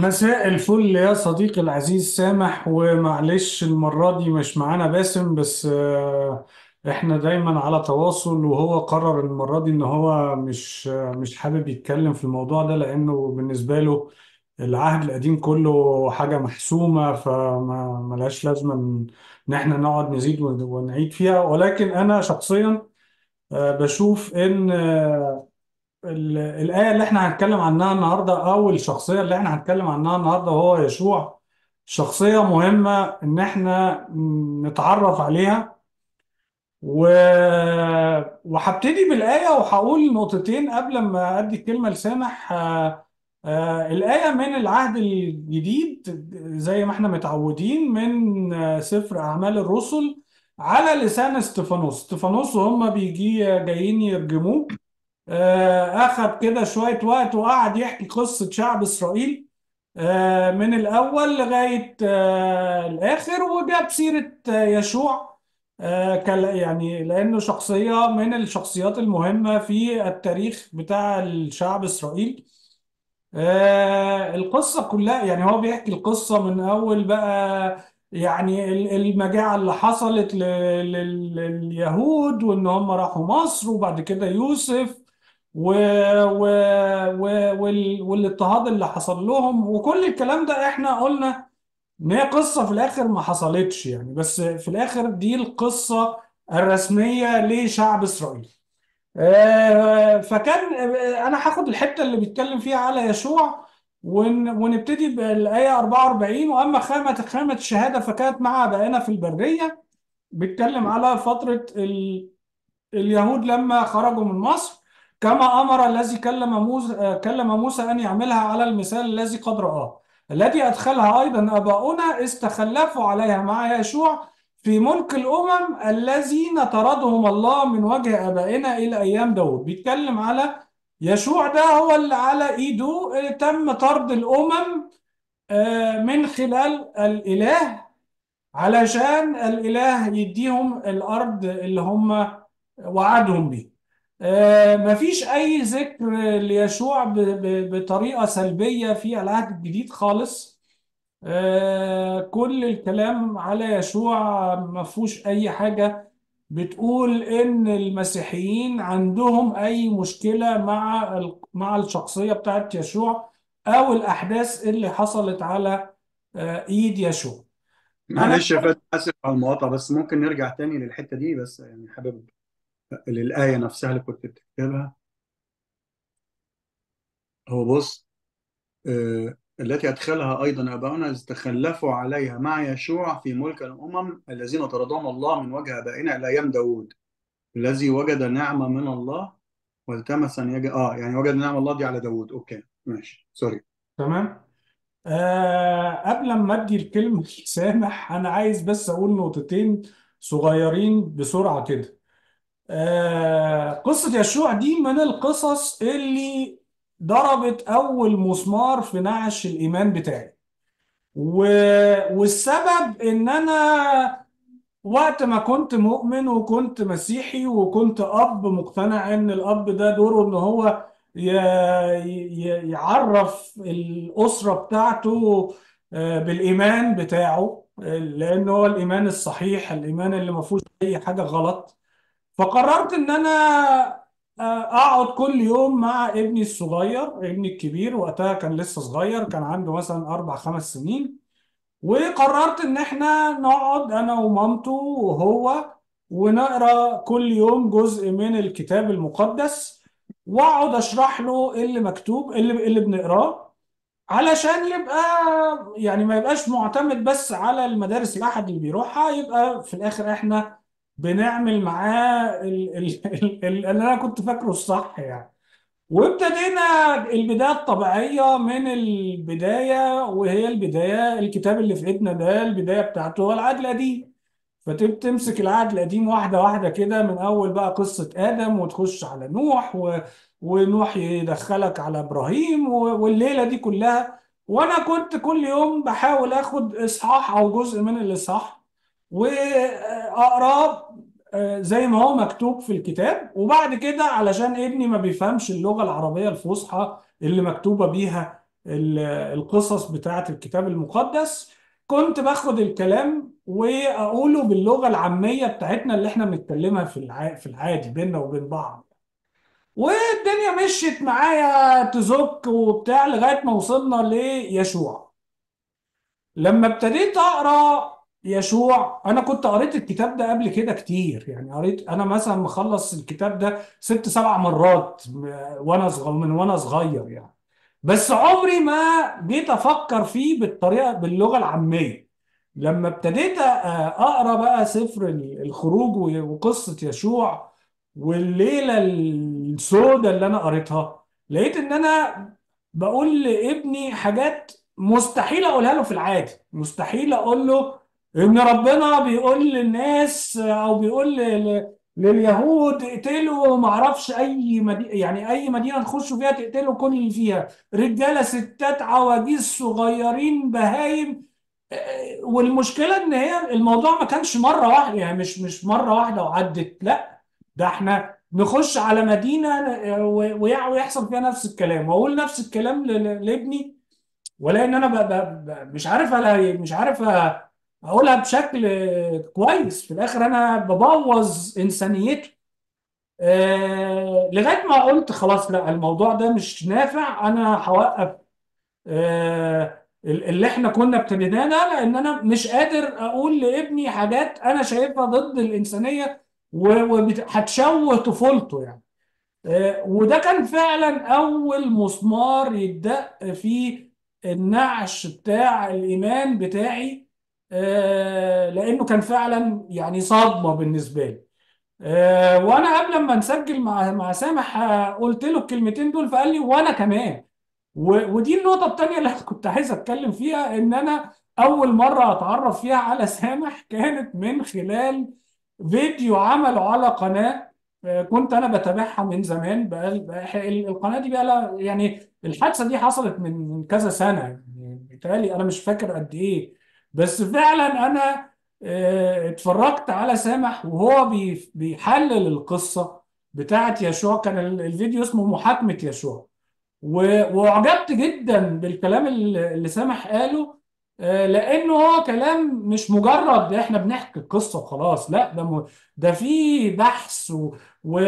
مساء الفل يا صديقي العزيز سامح ومعلش المرة دي مش معانا باسم بس آه، إحنا دايما على تواصل وهو قرر المرة دي إن هو مش آه، مش حابب يتكلم في الموضوع ده لأنه بالنسبة له العهد القديم كله حاجة محسومة فما ملهاش لازمة إن إحنا نقعد نزيد ون- ونعيد فيها. ولكن أنا شخصيا آه، بشوف إن ال- الآية اللي إحنا هنتكلم عنها النهاردة أو الشخصية اللي إحنا هنتكلم عنها النهاردة وهو يشوع شخصية مهمة إن إحنا نتعرف عليها. و... وهبتدي بالآية وهقول نقطتين قبل ما أدي الكلمة لسامح. آه، آه، الآية من العهد الجديد زي ما إحنا متعودين من آه، سفر أعمال الرسل على لسان استفانوس استفانوس وهم بيجي جايين يرجموه. آه، أخذ كده شوية وقت وقعد يحكي قصة شعب إسرائيل آه، من الأول لغاية آه، الآخر وجاب سيرة آه، يشوع يعني لأنه شخصية من الشخصيات المهمة في التاريخ بتاع الشعب إسرائيل. آه، القصة كلها يعني هو بيحكي القصة من أول بقى يعني ال- المجاعة اللي حصلت لليهود وإن هم راحوا مصر وبعد كده يوسف و... و... و... وال... والاضطهاد اللي حصل لهم وكل الكلام ده إحنا قلنا إن هي قصة في الآخر ما حصلتش يعني. بس في الآخر دي القصة الرسمية لشعب إسرائيل. آه، فكان آه، أنا هاخد الحتة اللي بيتكلم فيها على يشوع ون- ونبتدي بالآية 44 وأما خامة خامة الشهادة فكانت مع أبائنا في البرية. بيتكلم على فترة ال... اليهود لما خرجوا من مصر. كما أمر الذي كلم موسى آه، كلم موسى أن يعملها على المثال الذي قد رآه. التي أدخلها أيضا أباؤنا استخلفوا عليها مع يشوع في ملك الأمم الذين طردهم الله من وجه آبائنا إلى أيام داود. بيتكلم على يشوع ده هو اللي على إيده آه، تم طرد الأمم آه، من خلال الإله علشان الإله يديهم الأرض اللي هم وعدهم بيه مفيش أي ذكر ليشوع بطريقة سلبية في العهد الجديد خالص. آه، كل الكلام على يشوع ما فيهوش أي حاجة. بتقول إن المسيحيين عندهم أي مشكلة مع مع الشخصية بتاعت يشوع أو الأحداث اللي حصلت على آه، إيد يشوع. أنا معلش يا فندم آسف على المقاطعة بس ممكن نرجع تاني للحتة دي بس يعني حابب للآية نفسها اللي كنت بتكتبها. هو بص آه التي أدخلها أيضا أباؤنا إذ تخلفوا عليها مع يشوع في ملك الأمم الذين طردهم الله من وجه أبائنا إلى أيام داوود الذي وجد نعمة من الله والتمس أن يجد آه يعني وجد نعمة الله دي على داوود okay ماشي sorry. تمام. آه قبل ما أدي الكلمة لسامح أنا عايز بس أقول نقطتين صغيرين بسرعة كده. آه قصة يشوع دي من القصص اللي ضربت أول مسمار في نعش الإيمان بتاعي. و... والسبب إن أنا وقت ما كنت مؤمن وكنت مسيحي وكنت أب مقتنع إن الأب ده دوره إن هو ي- ي- يعرف الأسرة بتاعته آه، بالإيمان بتاعه لأن هو الإيمان الصحيح الإيمان اللي ما فيهوش أي حاجة غلط. فقررت إن أنا آه، أقعد كل يوم مع ابني الصغير ابني الكبير وقتها كان لسه صغير كان عنده مثلا أربع خمس سنين. وقررت إن إحنا نقعد أنا ومامته وهو ونقرأ كل يوم جزء من الكتاب المقدس وأقعد أشرح له اللي مكتوب اللي اللي بنقراه علشان يبقى يعني ما يبقاش معتمد بس على المدارس الأحد اللي بيروحها يبقى في الآخر إحنا بنعمل معاه ال- ال- ال- اللي أنا كنت فاكره الصح يعني. وابتدينا البداية الطبيعية من البداية وهي البداية الكتاب اللي في ايدنا ده البداية بتاعته هو العهد القديم. فتمسك العهد القديم واحدة واحدة كده من أول بقى قصة آدم وتخش على نوح و... ونوح يدخلك على إبراهيم و... والليلة دي كلها. وأنا كنت كل يوم بحاول آخد إصحاح أو جزء من الإصحاح. وأقراه آه، زي ما هو مكتوب في الكتاب وبعد كده علشان ابني ما بيفهمش اللغة العربية الفصحى اللي مكتوبة بيها ال- القصص بتاعت الكتاب المقدس كنت باخد الكلام وأقوله باللغة العامية بتاعتنا اللي إحنا بنتكلمها في. في العادي بيننا وبين بعض والدنيا مشيت معايا تزك وبتاع لغاية ما وصلنا ليشوع لما ابتديت أقرأ يشوع أنا كنت قريت الكتاب ده قبل كده كتير يعني قريت أنا مثلا مخلص الكتاب ده ست سبع مرات وأنا صغير من وأنا صغير يعني. بس عمري ما جيت أفكر فيه بالطريقة باللغة العامية. لما ابتديت أقرأ بقى سفر ال- الخروج وقصة يشوع والليلة السوداء اللي أنا قريتها لقيت إن أنا بقول لابني حاجات مستحيل أقولها له في العادي. مستحيل أقول له إن ربنا بيقول للناس أو بيقول لليهود اقتلوا ما أعرفش أي مدينه يعني أي مدينة تخشوا فيها تقتلوا كل اللي فيها. رجالة ستات عواجيز صغيرين بهايم. آه، والمشكلة إن هي الموضوع ما كانش مرة واحدة يعني مش مش مرة واحدة وعدت. لا ده إحنا نخش على مدينة آه، ويحصل فيها نفس الكلام. وأقول نفس الكلام لابني ولا إن أنا ب... ب... ب... مش عارف. مش عارف اقولها بشكل كويس. في الآخر أنا ببوظ انسانيته آه... لغاية ما قلت خلاص لا الموضوع ده مش نافع. أنا هوقف آه... اللي إحنا كنا ابتديناه ده لأن أنا مش قادر أقول لابني حاجات أنا شايفها ضد الإنسانية وهتشوه طفولته يعني. آه، وده كان فعلا أول مسمار يتدق في النعش بتاع الإيمان بتاعي. آه، لأنه كان فعلا يعني صدمة بالنسبة لي. آه، وأنا قبل ما نسجل مع مع سامح آه، قلت له الكلمتين دول فقال لي وأنا كمان. ودي النقطة التانية اللي كنت عايز أتكلم فيها إن أنا أول مرة أتعرف فيها على سامح كانت من خلال فيديو عمله على قناة آه، كنت أنا بتابعها من زمان. بقى- القناة دي بقى يعني الحادثة دي حصلت من كذا سنة. يعني أنا مش فاكر قد إيه. بس فعلا أنا آه، اتفرجت على سامح وهو بي- بيحلل القصة بتاعت يشوع. كان ال- الفيديو اسمه محاكمة يشوع. وأعجبت جدا بالكلام اللي سامح قاله آه، لأنه هو كلام مش مجرد إحنا بنحكي القصة وخلاص لأ ده م- ده في بحث و و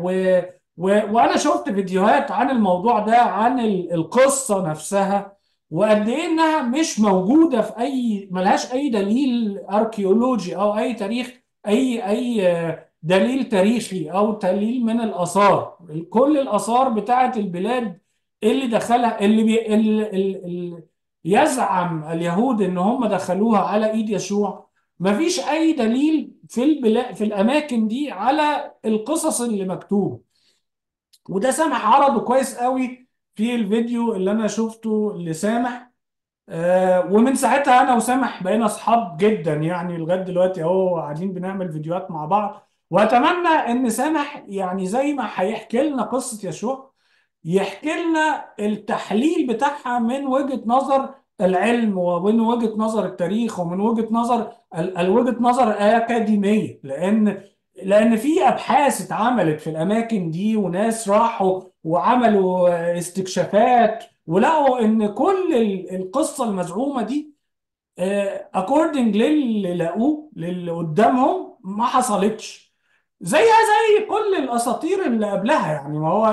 و و وأنا شفت فيديوهات عن الموضوع ده عن ال- القصة نفسها. وقد إيه إنها مش موجودة في أي ملهاش أي دليل archaeology أو أي تاريخ أي أي آه، دليل تاريخي أو دليل من الآثار. كل الآثار بتاعت البلاد اللي دخلها اللي, بي اللي, اللي يزعم اليهود إن هم دخلوها على إيد يشوع مفيش أي دليل في البلاد في الأماكن دي على القصص اللي مكتوبة. وده سامح عرضه كويس قوي في الفيديو اللي أنا شفته لسامح آه ومن ساعتها أنا وسامح بقينا أصحاب جدا يعني لغاية دلوقتي أهو قاعدين بنعمل فيديوهات مع بعض. وأتمنى إن سامح يعني زي ما هيحكي لنا قصة يشوع يحكي لنا التحليل بتاعها من وجهة نظر العلم ومن وجهة نظر التاريخ ومن وجهة نظر وجهة نظر الأكاديمية لأن لأن في أبحاث اتعملت في الأماكن دي وناس راحوا وعملوا استكشافات ولقوا إن كل ال- القصة المزعومة دي اكوردنج للي لقوه للي قدامهم ما حصلتش زيها زي كل الأساطير اللي قبلها يعني ما هو.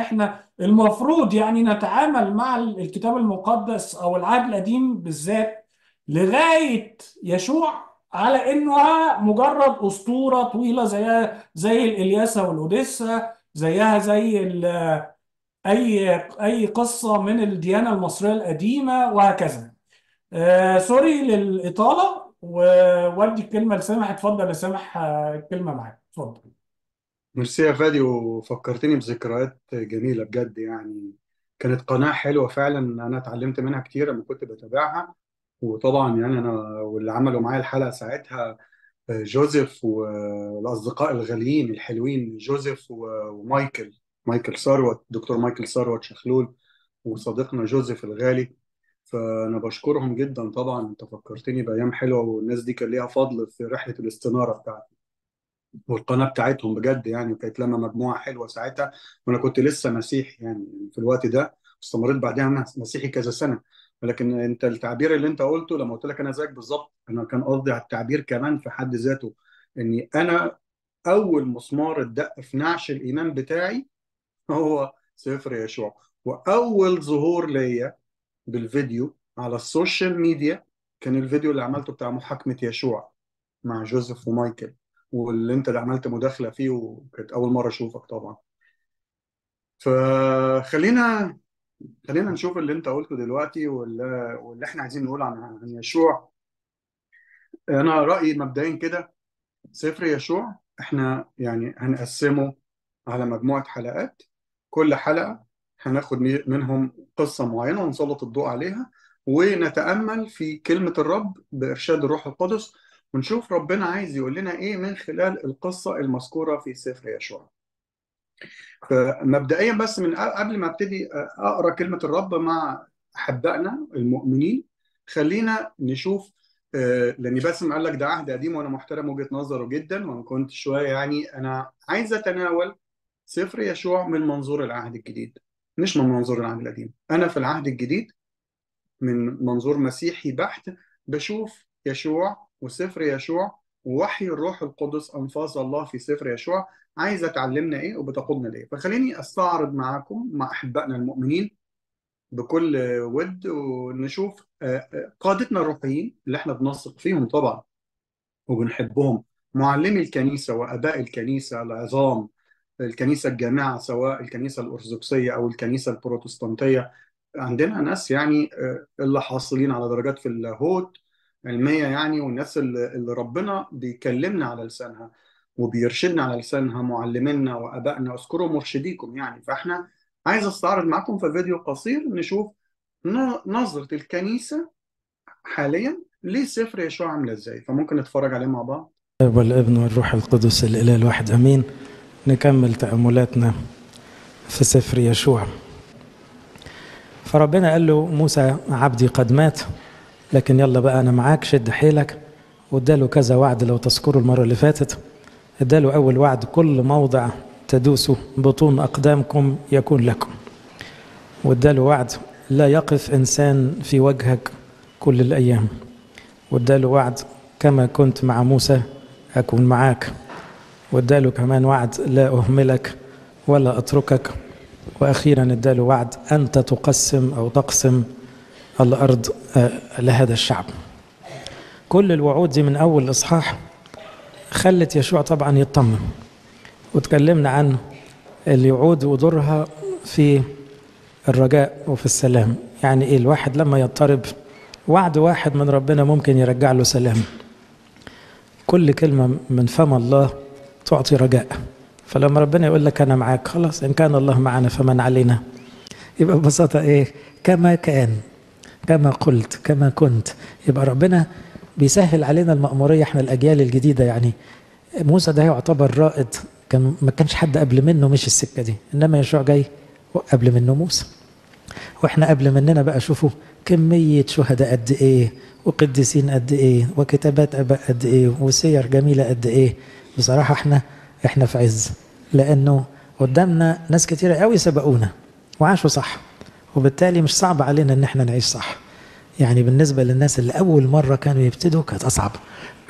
إحنا المفروض يعني نتعامل مع ال- الكتاب المقدس أو العهد القديم بالذات لغاية يشوع على إنها مجرد أسطورة طويلة زيها زي الإلياسة والأوديسا زيها زي. أي أي قصة من الديانة المصرية القديمة وهكذا. آه سوري للإطالة وودي الكلمة لسامح. اتفضل يا سامح آه، الكلمة معاك. اتفضل. ميرسي يا فادي وفكرتني بذكريات جميلة بجد يعني. كانت قناة حلوة فعلا أنا اتعلمت منها كتير لما كنت بتابعها. وطبعا يعني أنا واللي عملوا معايا الحلقة ساعتها جوزيف والأصدقاء الغاليين الحلوين جوزيف ومايكل. مايكل ثروت دكتور مايكل ثروت شخلول وصديقنا جوزيف الغالي. فأنا بشكرهم جدا طبعا. أنت فكرتني بأيام حلوة والناس دي كان ليها فضل في رحلة الاستنارة بتاعتي والقناة بتاعتهم بجد يعني وكانت لما مجموعة حلوة ساعتها. وأنا كنت لسه مسيحي يعني في الوقت ده استمريت بعدها مسيحي كذا سنة. ولكن انت التعبير اللي انت قلته لما قلت لك أنا زيك بالظبط أنا كان قصدي على التعبير كمان في حد ذاته اني أنا اول مسمار اتدق في نعش الايمان بتاعي هو سفر يشوع. واول ظهور ليا بالفيديو على السوشيال ميديا كان الفيديو اللي عملته بتاع محاكمة يشوع مع جوزيف ومايكل واللي انت اللي عملت مداخلة فيه وكانت أول مرة أشوفك طبعا. فخلينا خلينا نشوف اللي انت قلته دلوقتي واللي, إحنا عايزين نقول عن عن يشوع. أنا رأيي مبدئيا كده سفر يشوع إحنا يعني هنقسمه على مجموعة حلقات. كل حلقة هناخد منهم قصة معينة ونسلط الضوء عليها ونتأمل في كلمة الرب بإرشاد الروح القدس ونشوف ربنا عايز يقول لنا إيه من خلال القصة المذكورة في سفر يشوع. فمبدئيا بس من قبل ما أبتدي أقرأ كلمة الرب مع أحبائنا المؤمنين خلينا نشوف لأني باسم قال لك ده عهد قديم وأنا محترم وجهة نظره جدا وأنا كنت شوية يعني أنا عايز أتناول سفر يشوع من منظور العهد الجديد مش من منظور العهد القديم. أنا في العهد الجديد من منظور مسيحي بحت بشوف يشوع وسفر يشوع ووحي الروح القدس أنفاس الله في سفر يشوع. عايزة تعلمنا إيه وبتقودنا لإيه. فخليني أستعرض معاكم مع أحبائنا المؤمنين بكل ود ونشوف قادتنا الروحيين اللي إحنا بنثق فيهم طبعا وبنحبهم معلمي الكنيسة وأباء الكنيسة العظام الكنيسة الجامعة سواء الكنيسة الأرثوذكسية أو الكنيسة البروتستانتية. عندنا ناس يعني اللي حاصلين على درجات في اللاهوت علمية يعني والناس اللي ربنا بيكلمنا على لسانها وبيرشدنا على لسانها معلمينا وأبائنا اذكروا مرشديكم يعني. فاحنا عايز استعرض معاكم في فيديو قصير نشوف نظرة الكنيسة حاليا لسفر يشوع عاملة إزاي. فممكن نتفرج عليه مع بعض. والابن والروح القدس الإله الواحد أمين. نكمل تأملاتنا في سفر يشوع. فربنا قال له موسى عبدي قد مات. لكن يلا بقى أنا معاك شد حيلك. واداله كذا وعد لو تذكروا المرة اللي فاتت. اداله أول وعد كل موضع تدوسوا بطون أقدامكم يكون لكم. واداله وعد لا يقف إنسان في وجهك كل الأيام. واداله وعد كما كنت مع موسى أكون معاك. واداله كمان وعد لا أهملك ولا أتركك. وأخيرا اداله وعد أنت تقسم أو تقسم الأرض لهذا الشعب. كل الوعود دي من أول إصحاح خلت يشوع طبعا يطمن. وتكلمنا عن الوعود ودورها في الرجاء وفي السلام. يعني إيه؟ الواحد لما يضطرب وعد واحد من ربنا ممكن يرجع له سلام. كل كلمة من فم الله تعطي رجاء. فلما ربنا يقول لك أنا معاك خلاص إن كان الله معنا فمن علينا. يبقى ببساطة إيه؟ كما كان. كما قلت كما كنت. يبقى ربنا بيسهل علينا المأمورية إحنا الأجيال الجديدة يعني. موسى ده يعتبر رائد كان ما كانش حد قبل منه مش السكة دي. إنما يشوع جاي قبل منه موسى. وإحنا قبل مننا بقى شوفوا كمية شهداء قد إيه وقديسين قد إيه وكتابات اباء قد إيه وسير جميلة قد إيه. بصراحة إحنا إحنا في عز. لأنه قدامنا ناس كتيرة قوي سبقونا وعاشوا صح. وبالتالي مش صعب علينا إن إحنا نعيش صح. يعني بالنسبة للناس اللي أول مرة كانوا يبتدوا كانت أصعب.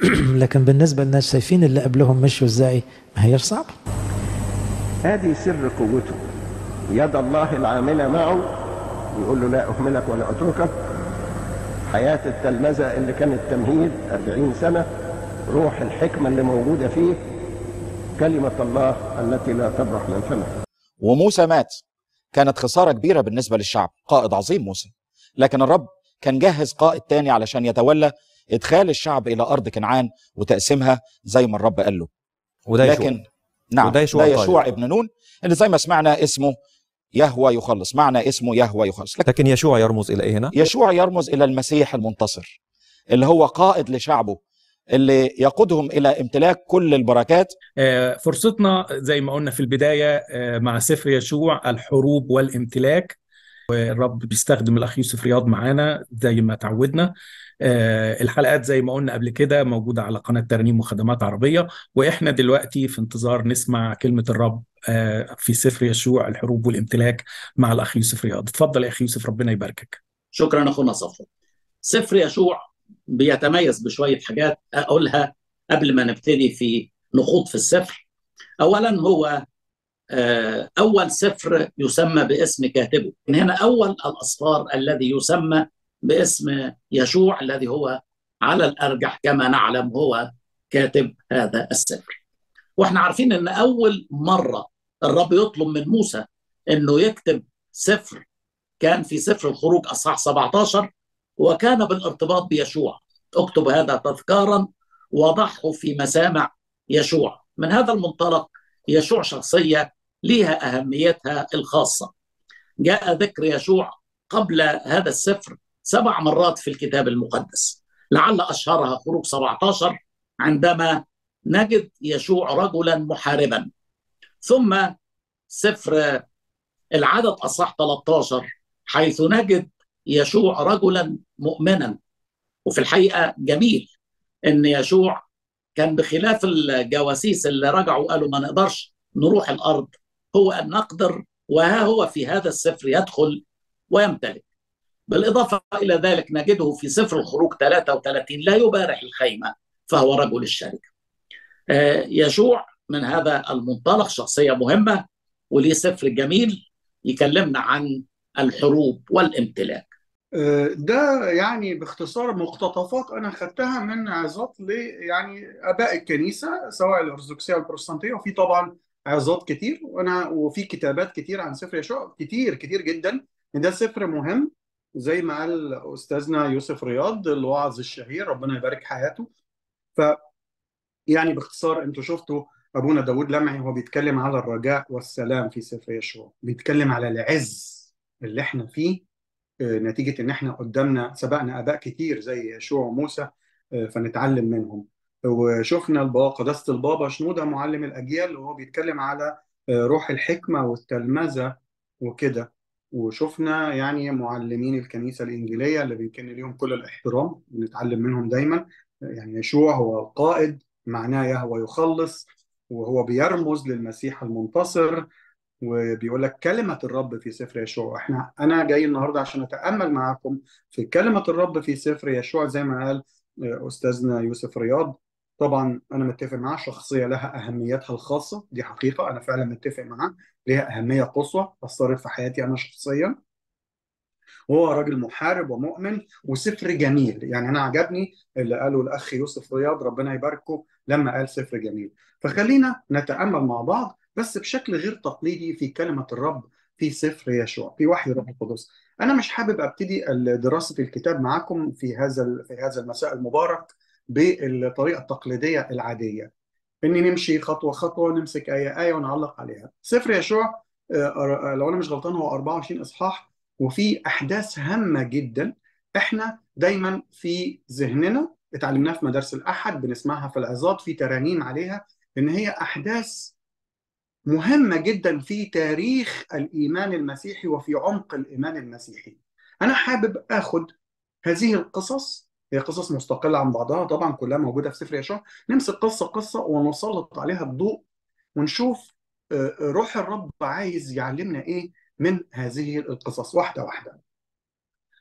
لكن بالنسبة للناس شايفين اللي قبلهم مشوا إزاي؟ ما هيش صعب. هذه سر قوته. يد الله العاملة معه. يقول له لا أهملك ولا أتركك. حياة التلمذة اللي كانت تمهيد أربعين سنة. روح الحكمة اللي موجودة فيه. كلمة الله التي لا تبرح من فمه. وموسى مات. كانت خسارة كبيرة بالنسبة للشعب قائد عظيم موسى. لكن الرب كان جهز قائد تاني علشان يتولى إدخال الشعب إلى أرض كنعان وتقسيمها زي ما الرب قال له. وده يشوع. لكن نعم وده يشوع ده طيب. يشوع ابن نون اللي زي ما سمعنا اسمه يهوى يخلص. معنى اسمه يهوى يخلص. لكن لكن يشوع يرمز إلى إيه هنا؟ يشوع يرمز إلى المسيح المنتصر اللي هو قائد لشعبه. اللي يقودهم إلى امتلاك كل البركات. آه، فرصتنا زي ما قلنا في البداية آه، مع سفر يشوع الحروب والامتلاك. والرب بيستخدم الأخ يوسف رياض معانا زي ما تعودنا. آه، الحلقات زي ما قلنا قبل كده موجودة على قناة ترنيم وخدمات عربية. وإحنا دلوقتي في انتظار نسمع كلمة الرب في سفر يشوع الحروب والامتلاك مع الأخ يوسف رياض. اتفضل يا أخي يوسف ربنا يباركك. شكرا أخونا صفوت سفر يشوع بيتميز بشوية حاجات أقولها قبل ما نبتدي في نخوض في السفر. أولا هو أول سفر يسمى باسم كاتبه. هنا أول الأسفار الذي يسمى باسم يشوع الذي هو على الأرجح كما نعلم هو كاتب هذا السفر. وإحنا عارفين إن أول مرة الرب يطلب من موسى إنه يكتب سفر كان في سفر الخروج أصحاح 17 وكان بالارتباط بيشوع. اكتب هذا تذكارا وضعه في مسامع يشوع. من هذا المنطلق يشوع شخصية لها أهميتها الخاصة. جاء ذكر يشوع قبل هذا السفر سبع مرات في الكتاب المقدس. لعل أشهرها خروج 17 عندما نجد يشوع رجلا محاربا. ثم سفر العدد أصح 13 حيث نجد يشوع رجلا مؤمنا. وفي الحقيقة جميل إن يشوع كان بخلاف الجواسيس اللي رجعوا قالوا ما نقدرش نروح الأرض. هو أن نقدر وها هو في هذا السفر يدخل ويمتلك. بالإضافة إلى ذلك نجده في سفر الخروج 33 لا يبارح الخيمة فهو رجل الشركة. يشوع من هذا المنطلق شخصية مهمة وليه سفر جميل يكلمنا عن الحروب والامتلاك. ده يعني باختصار مقتطفات أنا خدتها من عظات ل يعني أباء الكنيسة سواء الأرثوذكسية والبروتستانتيه وفي طبعا عظات كتير وأنا وفي كتابات كتير عن سفر يشوع كتير كتير جدا. ده سفر مهم زي ما قال أستاذنا يوسف رياض الواعظ الشهير ربنا يبارك حياته. ف يعني باختصار أنتوا شفتوا أبونا داود لمعي هو بيتكلم على الرجاء والسلام في سفر يشوع بيتكلم على العز اللي إحنا فيه. نتيجة إن إحنا قدامنا سبقنا آباء كتير زي يشوع وموسى فنتعلم منهم. وشفنا قداسة البابا شنودة معلم الأجيال وهو بيتكلم على روح الحكمة والتلمذة وكده. وشفنا يعني معلمين الكنيسة الإنجيلية اللي بيمكن ليهم كل الاحترام بنتعلم منهم دايما. يعني يشوع هو القائد معناه يهوى يخلص وهو بيرمز للمسيح المنتصر. وبيقول لك كلمة الرب في سفر يشوع. إحنا أنا جاي النهارده عشان أتأمل معاكم في كلمة الرب في سفر يشوع زي ما قال أستاذنا يوسف رياض. طبعا أنا متفق معاه شخصية لها أهميتها الخاصة دي حقيقة أنا فعلا متفق معاه ليها أهمية قصوى اثرت في حياتي أنا شخصيا. وهو راجل محارب ومؤمن وسفر جميل. يعني أنا عجبني اللي قاله الأخ يوسف رياض ربنا يباركه لما قال سفر جميل. فخلينا نتأمل مع بعض بس بشكل غير تقليدي في كلمة الرب في سفر يشوع في وحي الروح القدس. أنا مش حابب أبتدي دراسة الكتاب معاكم في هذا في هذا المساء المبارك بالطريقة التقليدية العادية. إني نمشي خطوة خطوة نمسك آية آية ونعلق عليها. سفر يشوع لو أنا مش غلطان هو 24 إصحاح وفي أحداث هامة جدا إحنا دايما في ذهننا اتعلمناها في مدارس الأحد بنسمعها في العظات في ترانيم عليها إن هي أحداث مهمة جدا في تاريخ الإيمان المسيحي وفي عمق الإيمان المسيحي. أنا حابب آخد هذه القصص هي قصص مستقلة عن بعضها طبعا كلها موجودة في سفر يشوع. نمسك قصة قصة ونسلط عليها الضوء ونشوف روح الرب عايز يعلمنا إيه من هذه القصص. واحدة واحدة.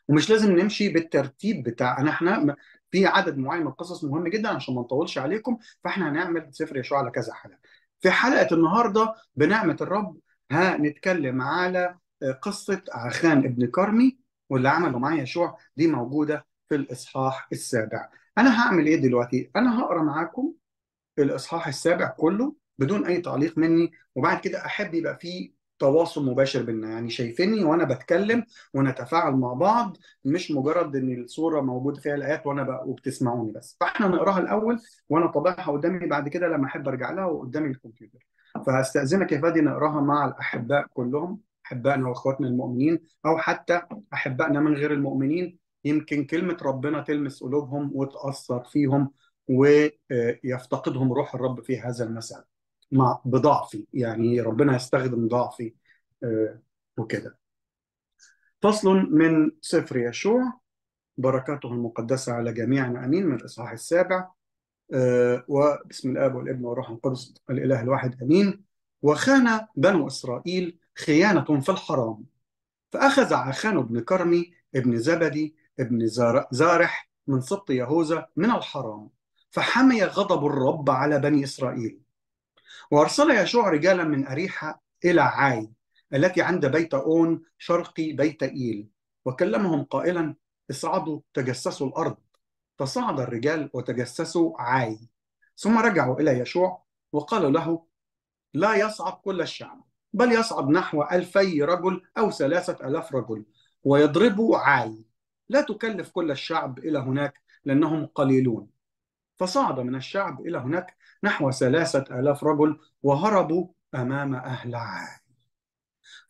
ومش لازم نمشي بالترتيب بتاع أنا إحنا في عدد معين من القصص مهم جدا عشان ما نطولش عليكم فإحنا هنعمل سفر يشوع على كذا حلقه في حلقة النهارده بنعمة الرب هنتكلم على قصة عخان ابن كرمي واللي عمله معايا يشوع دي موجودة في الإصحاح السابع. أنا هعمل إيه دلوقتي؟ أنا هقرأ معاكم الإصحاح السابع كله بدون أي تعليق مني وبعد كده أحب يبقى في تواصل مباشر بينا يعني شايفيني وأنا بتكلم ونتفاعل مع بعض مش مجرد إن الصورة موجودة فيها الايات وأنا بقى وبتسمعوني بس. فإحنا نقراها الأول وأنا طابعها قدامي بعد كده لما أحب أرجع لها وقدامي الكمبيوتر. فهستأذنك يا فادي نقراها مع الأحباء كلهم أحبائنا وأخواتنا المؤمنين أو حتى أحبائنا من غير المؤمنين. يمكن كلمة ربنا تلمس قلوبهم وتأثر فيهم ويفتقدهم روح الرب في هذا المساء مع بضعفي يعني ربنا يستخدم ضعفي وكده. فصل من سفر يشوع بركاته المقدسة على جميعنا أمين من الإصحاح السابع وبسم الآب والابن والروح القدس الإله الواحد أمين. وخان بنو إسرائيل خيانة في الحرام فأخذ عخان بن كرمي ابن زبدي ابن زارح من سبط يهوذا من الحرام فحمي غضب الرب على بني إسرائيل. وأرسل يشوع رجالا من أريحة إلى عاي التي عند بيت أون شرقي بيت إيل. وكلمهم قائلا اصعدوا تجسسوا الأرض. فصعد الرجال وتجسسوا عاي. ثم رجعوا إلى يشوع وقالوا له لا يصعد كل الشعب بل يصعد نحو ألفي رجل أو ثلاثة ألاف رجل ويضربوا عاي. لا تكلف كل الشعب إلى هناك لأنهم قليلون. فصعد من الشعب إلى هناك نحو ثلاثة آلاف رجل وهربوا أمام أهل عاي.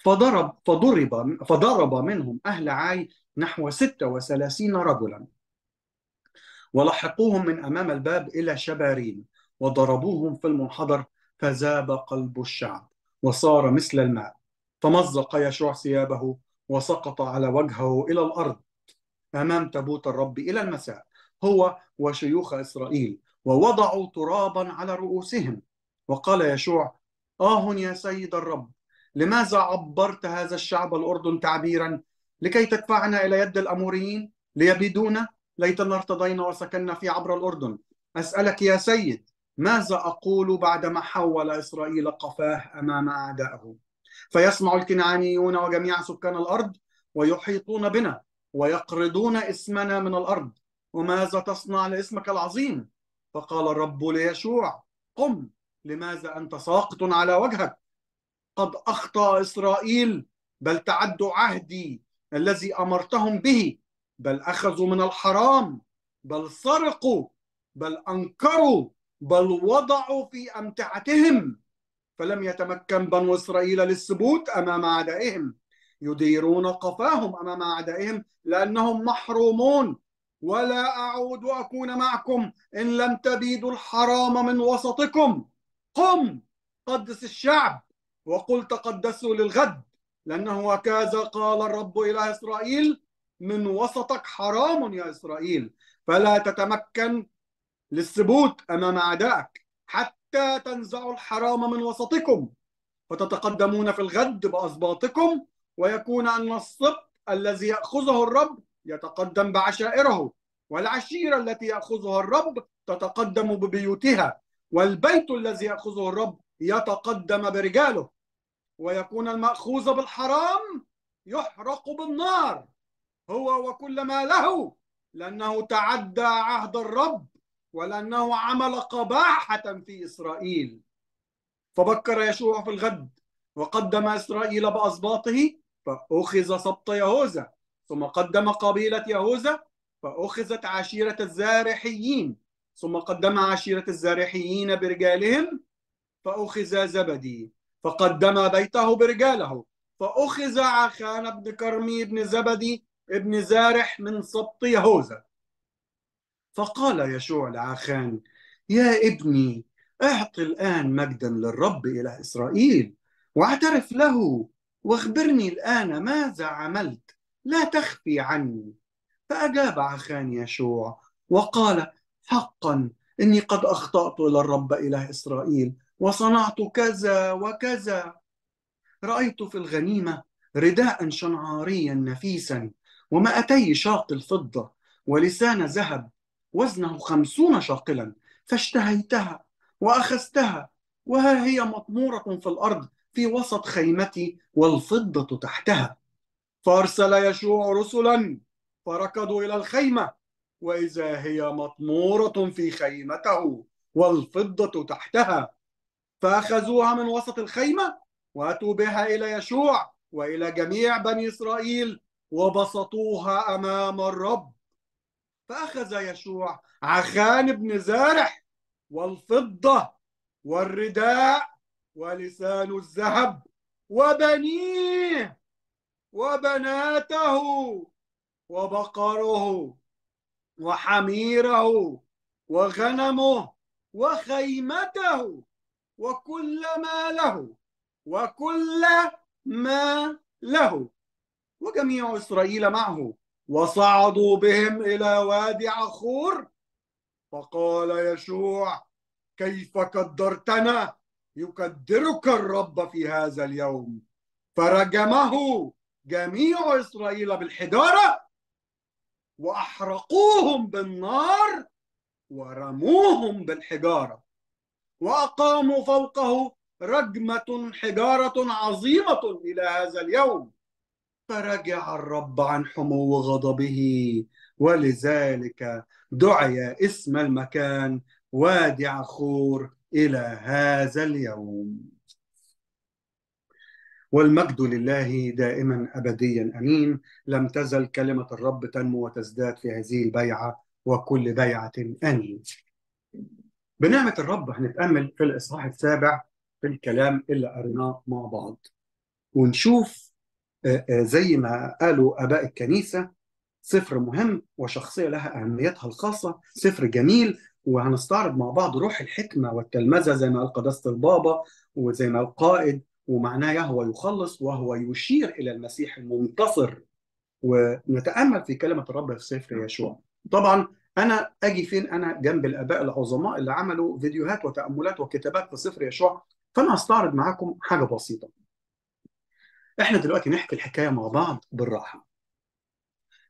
فضرب فضرب فضرب منهم أهل عاي نحو ستة وثلاثين رجلا. ولحقوهم من أمام الباب إلى شبارين وضربوهم في المنحدر فذاب قلب الشعب وصار مثل الماء. فمزق يشوع ثيابه وسقط على وجهه إلى الأرض أمام تابوت الرب إلى المساء. هو وشيوخ إسرائيل ووضعوا ترابا على رؤوسهم. وقال يشوع آه يا سيد الرب لماذا عبرت هذا الشعب الأردن تعبيرا؟ لكي تدفعنا إلى يد الأموريين؟ ليبيدونا ليتنا ارتضينا وسكننا في عبر الأردن. أسألك يا سيد ماذا أقول بعدما حول إسرائيل قفاه أمام أعدائه؟ فيسمع الكنعانيون وجميع سكان الأرض ويحيطون بنا ويقرضون اسمنا من الأرض. وماذا تصنع لاسمك العظيم؟ فقال الرب ليشوع قم لماذا أنت ساقط على وجهك؟ قد أخطأ إسرائيل بل تعدوا عهدي الذي أمرتهم به بل أخذوا من الحرام بل سرقوا بل أنكروا بل وضعوا في أمتعتهم. فلم يتمكن بنو إسرائيل للثبوت أمام أعدائهم. يديرون قفاهم أمام أعدائهم لأنهم محرومون. ولا أعود أكون معكم إن لم تبيدوا الحرام من وسطكم. قم قدس الشعب وقل تقدسوا للغد لأنه هكذا قال الرب إلى إسرائيل من وسطك حرام يا إسرائيل فلا تتمكن للثبوت أمام أعدائك حتى تنزعوا الحرام من وسطكم. فتتقدمون في الغد بأسباطكم ويكون أن السبط الذي يأخذه الرب يتقدم بعشائره والعشيرة التي يأخذها الرب تتقدم ببيوتها والبيت الذي يأخذه الرب يتقدم برجاله. ويكون المأخوذ بالحرام يحرق بالنار. هو وكل ما له لأنه تعدى عهد الرب ولأنه عمل قباحة في إسرائيل. فبكر يشوع في الغد وقدم إسرائيل بأسباطه فأخذ سبط يهوذا. ثم قدم قبيلة يهوذا فأخذت عشيرة الزارحيين. ثم قدم عشيرة الزارحيين برجالهم فأخذ زبدي. فقدم بيته برجاله. فأخذ عخان بن كرمي بن زبدي ابن زارح من سبط يهوذا. فقال يشوع لعخان يا ابني أعط الآن مجدا للرب إلى إسرائيل واعترف له واخبرني الآن ماذا عملت. لا تخفي عني. فأجاب عخان يشوع وقال حقا إني قد أخطأت إلى الرب إله إسرائيل وصنعت كذا وكذا. رأيت في الغنيمة رداء شنعاريا نفيسا ومائتي شاق الفضة ولسان ذهب وزنه خمسون شاقلا فاشتهيتها وأخذتها وها هي مطمورة في الأرض في وسط خيمتي والفضة تحتها. فأرسل يشوع رسلا فركضوا إلى الخيمة وإذا هي مطمورة في خيمته والفضة تحتها. فأخذوها من وسط الخيمة وأتوا بها إلى يشوع وإلى جميع بني إسرائيل وبسطوها أمام الرب. فأخذ يشوع عخان بن زارح والفضة والرداء ولسان الذهب وبنيه. وبناته وبقره وحميره وغنمه وخيمته وكل ما له وكل ما له. وجميع إسرائيل معه وصعدوا بهم إلى وادي عخور. فقال يشوع كيف قدرتنا يقدرك الرب في هذا اليوم؟ فرجمه جميع إسرائيل بالحجارة وأحرقوهم بالنار ورموهم بالحجارة وأقاموا فوقه رجمة حجارة عظيمة إلى هذا اليوم. فرجع الرب عن حمو غضبه ولذلك دعي اسم المكان وادي عخور إلى هذا اليوم. والمجد لله دائما أبديا أمين. لم تزل كلمة الرب تنمو وتزداد في هذه البيعة وكل بيعة آمين. بنعمة الرب هنتأمل في الإصحاح السابع في الكلام اللي قريناه مع بعض. ونشوف زي ما قالوا آباء الكنيسة سفر مهم وشخصية لها أهميتها الخاصة سفر جميل وهنستعرض مع بعض روح الحكمة والتلمذة زي ما قال قداسة البابا وزي ما القائد ومعناه يهوى يخلص وهو يشير إلى المسيح المنتصر. ونتأمل في كلمة الرب في سفر يشوع طبعا أنا أجي فين؟ أنا جنب الآباء العظماء اللي عملوا فيديوهات وتأملات وكتابات في سفر يشوع فأنا هستعرض معاكم حاجة بسيطة. إحنا دلوقتي نحكي الحكاية مع بعض بالراحة.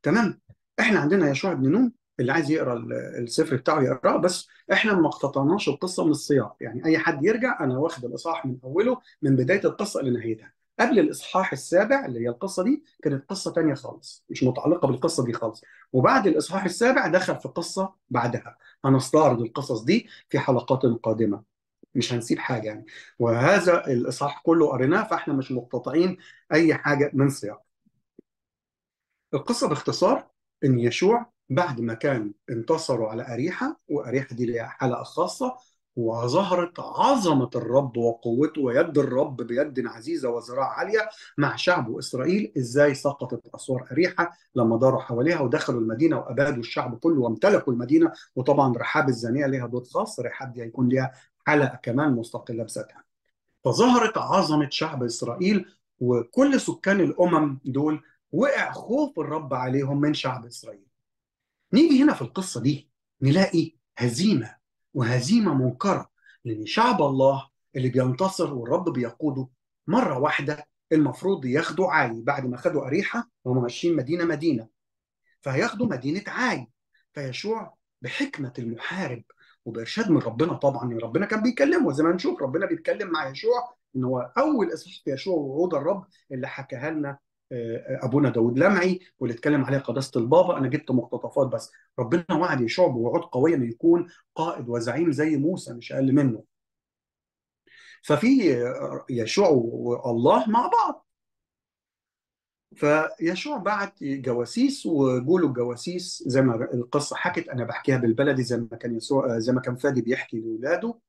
تمام؟ إحنا عندنا يشوع بن نون اللي عايز يقرا السفر بتاعه يقراه بس إحنا ما اقتطعناش القصة من السياق يعني أي حد يرجع أنا واخد الإصحاح من أوله من بداية القصة لنهايتها قبل الإصحاح السابع اللي هي القصة دي كانت قصة تانية خالص مش متعلقة بالقصة دي خالص. وبعد الإصحاح السابع دخل في قصة بعدها. هنستعرض القصص دي في حلقات قادمة. مش هنسيب حاجة يعني. وهذا الإصحاح كله قريناه فإحنا مش مقتطعين أي حاجة من سياق. القصة باختصار إن يشوع بعد ما كان انتصروا على أريحة وأريحة دي ليها حلقه خاصة وظهرت عظمة الرب وقوته ويد الرب بيد عزيزة وذراع عالية مع شعب إسرائيل. إزاي سقطت أسوار أريحة لما داروا حواليها ودخلوا المدينة وأبادوا الشعب كله وامتلكوا المدينة؟ وطبعا رحاب الزانية ليها دور خاص رحاب دي هيكون ليها حلقة كمان مستقلة بذاتها. فظهرت عظمة شعب إسرائيل وكل سكان الأمم دول وقع خوف الرب عليهم من شعب إسرائيل. نيجي هنا في القصة دي نلاقي هزيمة وهزيمة منكرة لأن شعب الله اللي بينتصر والرب بيقوده مرة واحدة المفروض ياخدوا عاي. بعد ما خدوا أريحة وهم ماشيين مدينة مدينة. فهياخدوا مدينة عاي. فيشوع بحكمة المحارب وبإرشاد من ربنا طبعا. ربنا كان بيكلمه. زي ما نشوف ربنا بيتكلم مع يشوع إن هو أول إصحاح يشوع ووعود الرب اللي حكاها لنا أبونا داود لمعي واللي اتكلم عليها قداسة البابا أنا جبت مقتطفات بس. ربنا وعد يشوع بوعود قويه إنه يكون قائد وزعيم زي موسى مش أقل منه. ففي يشوع والله مع بعض. فيشوع بعت جواسيس وجوله الجواسيس زي ما القصة حكت أنا بحكيها بالبلدي زي ما كان يسوع زي ما كان فادي بيحكي لاولاده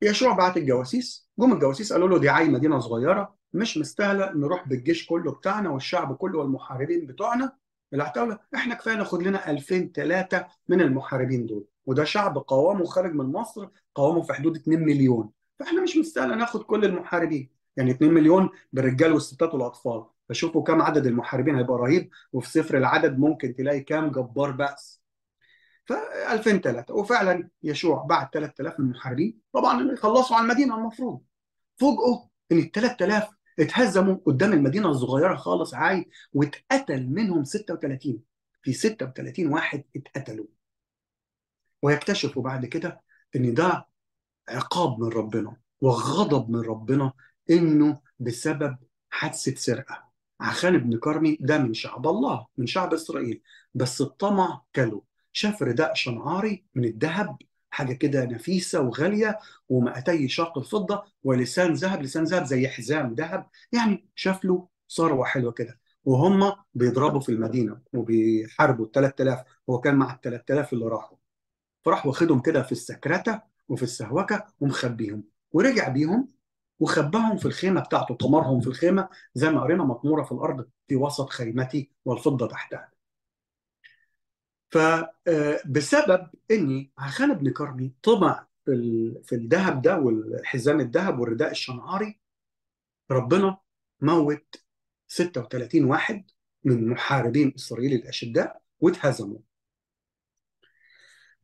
فيشوع بعت الجواسيس جم الجواسيس قالوا له دي عاي مدينه صغيرة. مش مستاهلة نروح بالجيش كله بتاعنا والشعب كله والمحاربين بتوعنا. العتاوله إحنا كفاية ناخد لنا 2000 3 من المحاربين دول. وده شعب قوامه خارج من مصر قوامه في حدود 2 مليون. فإحنا مش مستاهلة ناخد كل المحاربين. يعني 2 مليون بالرجال والستات والأطفال. فشوفوا كم عدد المحاربين هيبقى رهيب وفي سفر العدد ممكن تلاقي كام جبار بأس. ف 2003 وفعلا يشوع بعت 3000 من المحاربين. طبعا يخلصوا على المدينة المفروض. فوجئوا إن ال 3000 اتهزموا قدام المدينة الصغيرة خالص عاي واتقتل منهم 36 في 36 واحد اتقتلوا. ويكتشفوا بعد كده إن ده عقاب من ربنا وغضب من ربنا إنه بسبب حادثة سرقة. عخان بن كرمي ده من شعب الله من شعب إسرائيل. بس الطمع كله شاف رداء شنعاري من الذهب حاجة كده نفيسة وغالية ومئتي شاق الفضة ولسان ذهب لسان ذهب زي حزام ذهب يعني شاف له ثروة حلوة كده. وهم بيضربوا في المدينة وبيحاربوا ال 3000 هو كان مع ال 3000 اللي راحوا. فراح واخدهم كده في السكرتة وفي السهوكة ومخبيهم. ورجع بيهم وخباهم في الخيمة بتاعته طمرهم في الخيمة زي ما قرينا مطمورة في الأرض في وسط خيمتي والفضة تحتها. فبسبب إني عخان بن كرمي طمع في الذهب ده والحزام الذهب والرداء الشنعاري ربنا موت 36 واحد من محاربين إسرائيل الأشداء واتهزموا.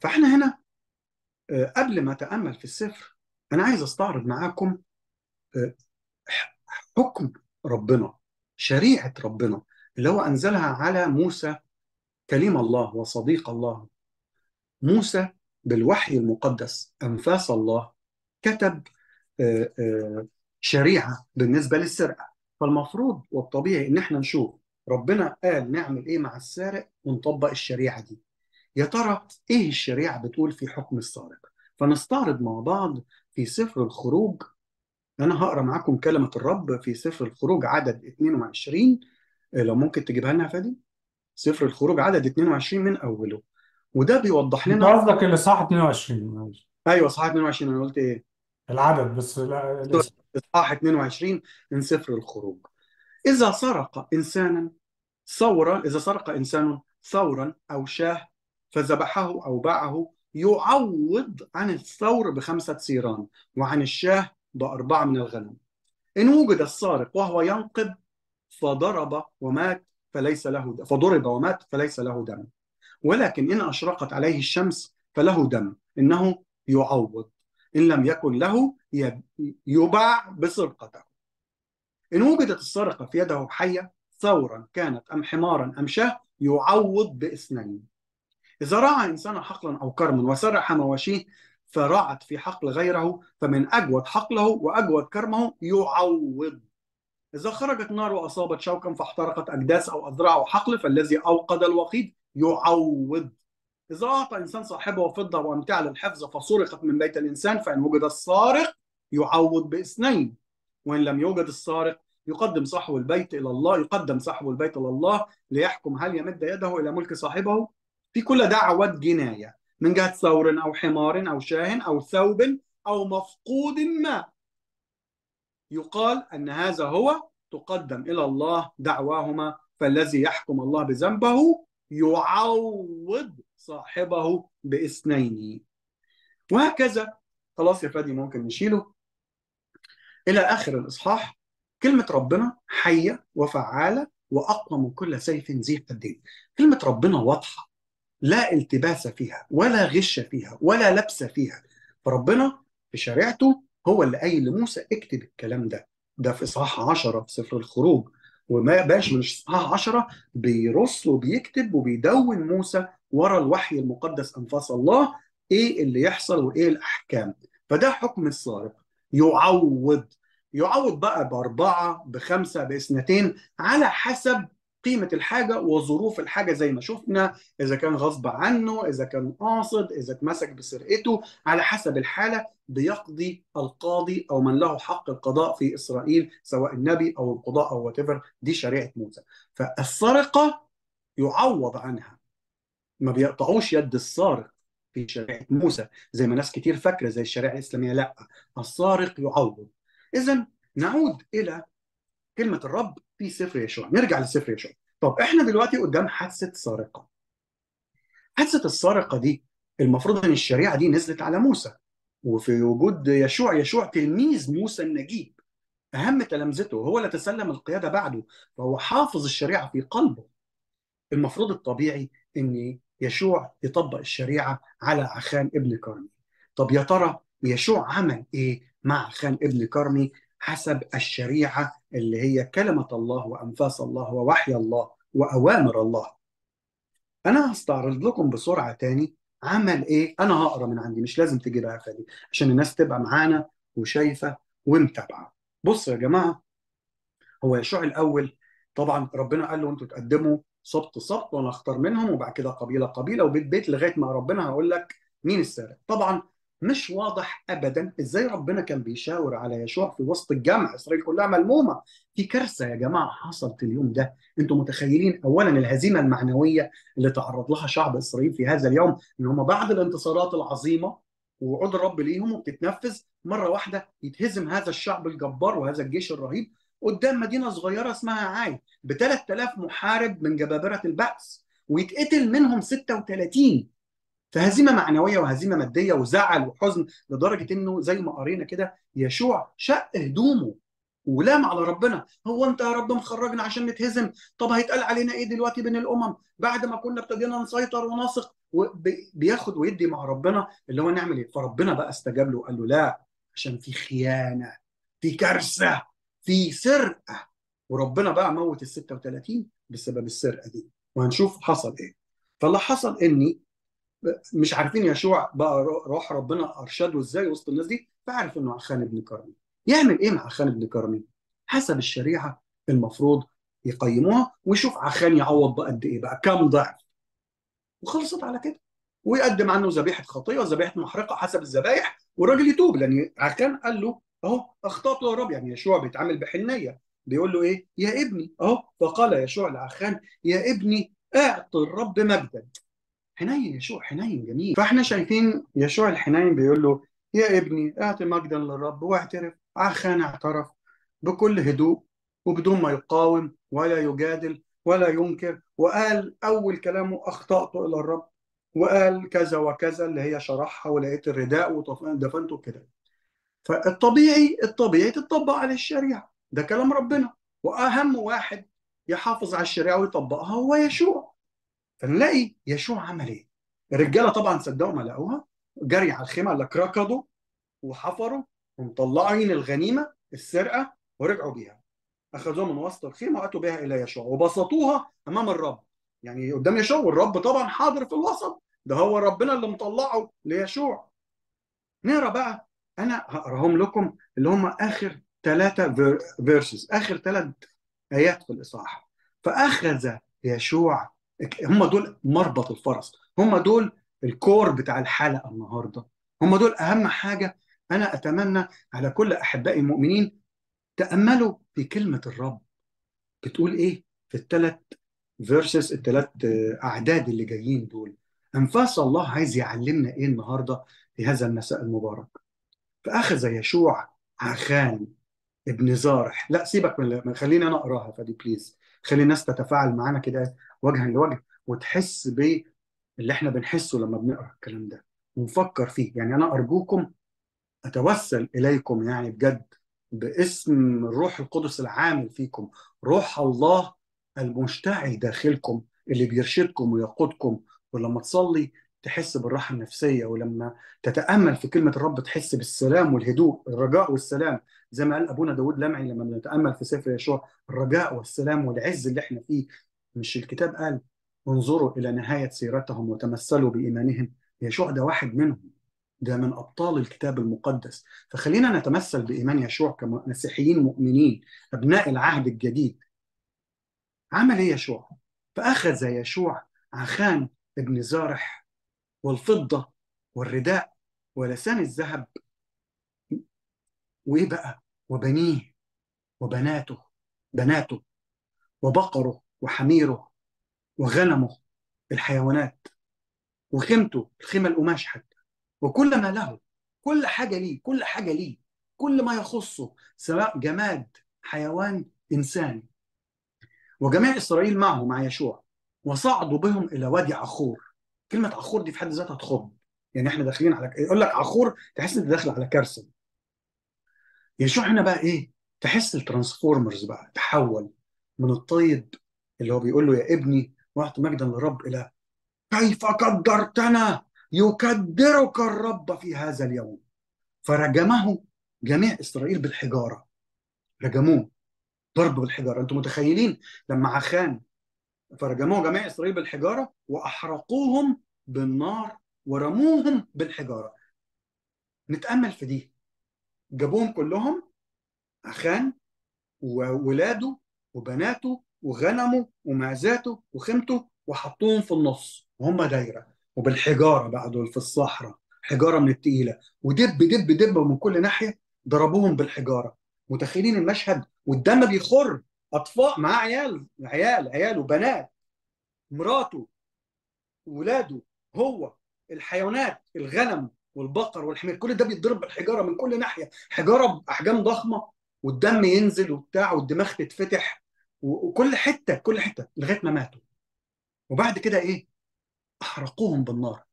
فإحنا هنا قبل ما أتأمل في السفر أنا عايز أستعرض معاكم حكم ربنا شريعة ربنا اللي هو أنزلها على موسى كليم الله وصديق الله. موسى بالوحي المقدس أنفاس الله كتب شريعة بالنسبة للسرقة. فالمفروض والطبيعي إن إحنا نشوف ربنا قال نعمل إيه مع السارق ونطبق الشريعة دي. يا ترى إيه الشريعة بتقول في حكم السارق؟ فنستعرض مع بعض في سفر الخروج. أنا هقرأ معاكم كلمة الرب في سفر الخروج عدد 22 لو ممكن تجيبها لنا يا فادي؟ سفر الخروج عدد 22 من أوله. وده بيوضح انت لنا قصدك الاصحاح 22 معلش. أيوه صح 22 أنا قلت إيه؟ العدد بس لا الاسم إصحاح 22 من سفر الخروج. إذا سرق إنسانا ثورا إذا سرق إنسان ثورا أو شاه فذبحه أو باعه يعوض عن الثور بخمسة سيران وعن الشاه بأربعة من الغنم. إن وجد السارق وهو ينقب فضرب ومات فليس له دم فضرب ومات فليس له دم. ولكن إن أشرقت عليه الشمس فله دم. إنه يعوض. إن لم يكن له يب- يباع بسرقته إن وجدت السرقة في يده حية ثورا كانت أم حمارا أم شاه يعوض باثنين إذا راعى إنسان حقلا أو كرما وسرح مواشيه فرعت في حقل غيره فمن أجود حقله وأجود كرمه يعوض. إذا خرجت نار وأصابت شوكا فاحترقت أجداس أو أذرع أو حقل فالذي أوقد الوقيد يعوض. إذا أعطى إنسان صاحبه فضة وأمتعة للحفظ فسرقت من بيت الإنسان فإن وجد السارق يعوض باثنين وإن لم يوجد السارق يقدم صاحب البيت إلى الله يقدم صاحب البيت إلى الله ليحكم هل يمد يده إلى ملك صاحبه. في كل دعوة جناية من جهة ثور أو حمار أو شاه أو ثوب أو مفقود ما. يقال أن هذا هو تقدم إلى الله دعواهما فالذي يحكم الله بذنبه يعوض صاحبه بإثنين. وهكذا. خلاص يا فادي ممكن نشيله. إلى آخر الإصحاح كلمة ربنا حية وفعالة وأقوى من كل سيف ذي حدين كلمة ربنا واضحة لا التباس فيها ولا غش فيها ولا لبس فيها. فربنا في شريعته هو اللي قايل لموسى اكتب الكلام ده. ده في إصحاح 10 في سفر الخروج. وما باش من إصحاح 10 بيرص وبيكتب وبيدون موسى ورا الوحي المقدس أنفاس الله إيه اللي يحصل وإيه الأحكام. فده حكم السارق. يعوض. يعوض بقى بأربعة بخمسة بإثنتين على حسب قيمة الحاجة وظروف الحاجة زي ما شفنا إذا كان غصب عنه إذا كان قاصد إذا اتمسك بسرقته على حسب الحالة بيقضي القاضي أو من له حق القضاء في إسرائيل سواء النبي أو القضاء أو whatever دي شريعة موسى. فالسرقة يعوض عنها. ما بيقطعوش يد السارق في شريعة موسى زي ما ناس كتير فاكرة زي الشريعة الإسلامية لأ السارق يعوض. إذا نعود إلى كلمة الرب في سفر يشوع. نرجع لسفر يشوع. طب إحنا دلوقتي قدام حادثة سارقة. حادثة السرقة دي المفروض إن الشريعة دي نزلت على موسى. وفي وجود يشوع يشوع تلميذ موسى النجيب. أهم تلامذته هو اللي تسلم القيادة بعده. فهو حافظ الشريعة في قلبه. المفروض الطبيعي إن يشوع يطبق الشريعة على عخان ابن كرمي. طب يا ترى يشوع عمل إيه مع عخان ابن كرمي؟ حسب الشريعة اللي هي كلمة الله وأنفاس الله ووحي الله وأوامر الله. أنا هستعرض لكم بسرعة تاني عمل إيه؟ أنا هقرأ من عندي مش لازم تجيبها فادي عشان الناس تبقى معانا وشايفة ومتابعة. بصوا يا جماعة هو يشوع الأول طبعا ربنا قال له أنتوا تقدموا سبط سبط وأنا أختار منهم وبعد كده قبيلة قبيلة وبيت بيت لغاية ما ربنا هقول لك مين السارق. طبعا مش واضح ابدا إزاي ربنا كان بيشاور على يشوع في وسط الجامعة إسرائيل كلها ملمومة. في كارثة يا جماعة حصلت اليوم ده. أنتم متخيلين اولا الهزيمة المعنوية اللي تعرض لها شعب إسرائيل في هذا اليوم؟ إن هم بعد الانتصارات العظيمة ووعود الرب ليهم وبتتنفذ مرة واحدة يتهزم هذا الشعب الجبار وهذا الجيش الرهيب قدام مدينة صغيرة اسمها عاي ب 3000 محارب من جبابرة البأس ويتقتل منهم 36 فهزيمة معنوية وهزيمة مادية وزعل وحزن لدرجة إنه زي ما قرينا كده يشوع شق هدومه ولام على ربنا. هو أنت يا رب مخرجنا عشان نتهزم. طب هيتقال علينا إيه دلوقتي بين الأمم؟ بعد ما كنا ابتدينا نسيطر ونثق بياخد ويدي مع ربنا اللي هو نعمل إيه؟ فربنا بقى استجاب له وقال له لا عشان في خيانة في كارثة في سرقة. وربنا بقى موت ال 36 بسبب السرقة دي. وهنشوف حصل إيه. فاللي حصل إني مش عارفين يشوع بقى روح ربنا أرشده إزاي وسط الناس دي؟ فعرف إنه عخان ابن كرمي يعمل إيه مع عخان ابن كرمي حسب الشريعة المفروض يقيموها ويشوف عخان يعوض بقد إيه بقى كام ضعف. وخلصت على كده. ويقدم عنه ذبيحة خطيه وذبيحة محرقة حسب الذبائح والراجل يتوب. لأن عخان قال له أهو أخطأت يا رب. يعني يشوع بيتعامل بحنية. بيقول له إيه؟ يا ابني. أهو فقال يشوع لعخان يا ابني اعط الرب مجدا. حنين يشوع حنين جميل. فاحنا شايفين يشوع الحنين بيقول له يا ابني اعط مجدا للرب واعترف عخان اعترف بكل هدوء وبدون ما يقاوم ولا يجادل ولا ينكر. وقال أول كلامه أخطأت إلى الرب. وقال كذا وكذا اللي هي شرحها ولقيت الرداء ودفنته كده. فالطبيعي الطبيعي تطبق على الشريعة. ده كلام ربنا. وأهم واحد يحافظ على الشريعة ويطبقها هو يشوع. فنلاقي يشوع عمل إيه؟ الرجالة طبعا صدقوا ما لقوها جري على الخيمة قال لك ركضوا وحفروا ومطلعين الغنيمة السرقة ورجعوا بيها. أخذوها من وسط الخيمة وأتوا بها إلى يشوع. وبسطوها أمام الرب. يعني قدام يشوع والرب طبعا حاضر في الوسط. ده هو ربنا اللي مطلعه ليشوع. نقرأ بقى. أنا هقراهم لكم اللي هم آخر ثلاثة verses آخر ثلاث آيات في الإصحاح. فأخذ يشوع هم دول مربط الفرس. هم دول ال core بتاع الحلقة النهارده. هم دول أهم حاجة أنا أتمنى على كل أحبائي المؤمنين تأملوا في كلمة الرب. بتقول إيه في الثلاث verses الثلاث أعداد اللي جايين دول؟ أنفاس الله عايز يعلمنا إيه النهارده في هذا المساء المبارك؟ فاخذ يشوع عخان ابن زارح لا سيبك من خليني أنا أقراها فدي بليز خلي الناس تتفاعل معانا كده وجها لوجه وتحس باللي إحنا بنحسه لما بنقرأ الكلام ده ونفكر فيه. يعني أنا أرجوكم أتوسل إليكم يعني بجد باسم الروح القدس العامل فيكم روح الله المشتعل داخلكم اللي بيرشدكم ويقودكم ولما تصلي تحس بالراحة النفسية ولما تتأمل في كلمة الرب تحس بالسلام والهدوء الرجاء والسلام. زي ما قال أبونا داود لمعي لما بنتأمل في سفر يشوع الرجاء والسلام والعز اللي إحنا فيه. مش الكتاب قال انظروا إلى نهاية سيرتهم وتمثلوا بإيمانهم. يشوع ده واحد منهم. ده من أبطال الكتاب المقدس. فخلينا نتمثل بإيمان يشوع كمسيحيين مؤمنين أبناء العهد الجديد. عمل إيه يشوع؟ فأخذ يشوع عخان ابن زارح والفضة والرداء ولسان الذهب. وإيه بقى؟ وبنيه وبناته بناته وبقره وحميره وغنمه الحيوانات وخيمته الخيمة القماش حتى. وكل ما له كل حاجة ليه كل حاجة ليه كل ما يخصه سواء جماد حيوان إنسان. وجميع إسرائيل معه مع يشوع وصعدوا بهم إلى وادي عخور. كلمة عخور دي في حد ذاتها تخض. يعني إحنا داخلين على يقول لك عخور تحس أنت داخل على كارثة. يشوع هنا بقى إيه؟ تحس الترانسفورمرز بقى تحول من الطيب اللي هو بيقول له يا ابني واعط مجدا للرب إلى كيف قدرتنا يكدرك الرب في هذا اليوم؟ فرجمه جميع إسرائيل بالحجارة. رجموه. ضرب بالحجارة. أنتم متخيلين لما عخان فرجموه جميع إسرائيل بالحجارة وأحرقوهم بالنار ورموهم بالحجارة. نتأمل في دي. جابوهم كلهم عخان وولاده وبناته وغنمه ومعزاته وخيمته وحطوهم في النص وهم دايرة. وبالحجارة بقى دول في الصحراء حجارة من التقيلة. ودب دب دب من كل ناحية ضربوهم بالحجارة. متخيلين المشهد والدم بيخر. اطفال معاه عيال عيال عيال وبنات مراته ولاده هو الحيوانات الغنم والبقر والحمير كل ده بيتضرب بالحجارة من كل ناحية. حجارة بأحجام ضخمة والدم ينزل وبتاع والدماغ تتفتح وكل حتة كل حتة لغاية ما ماتوا. وبعد كده إيه؟ أحرقوهم بالنار.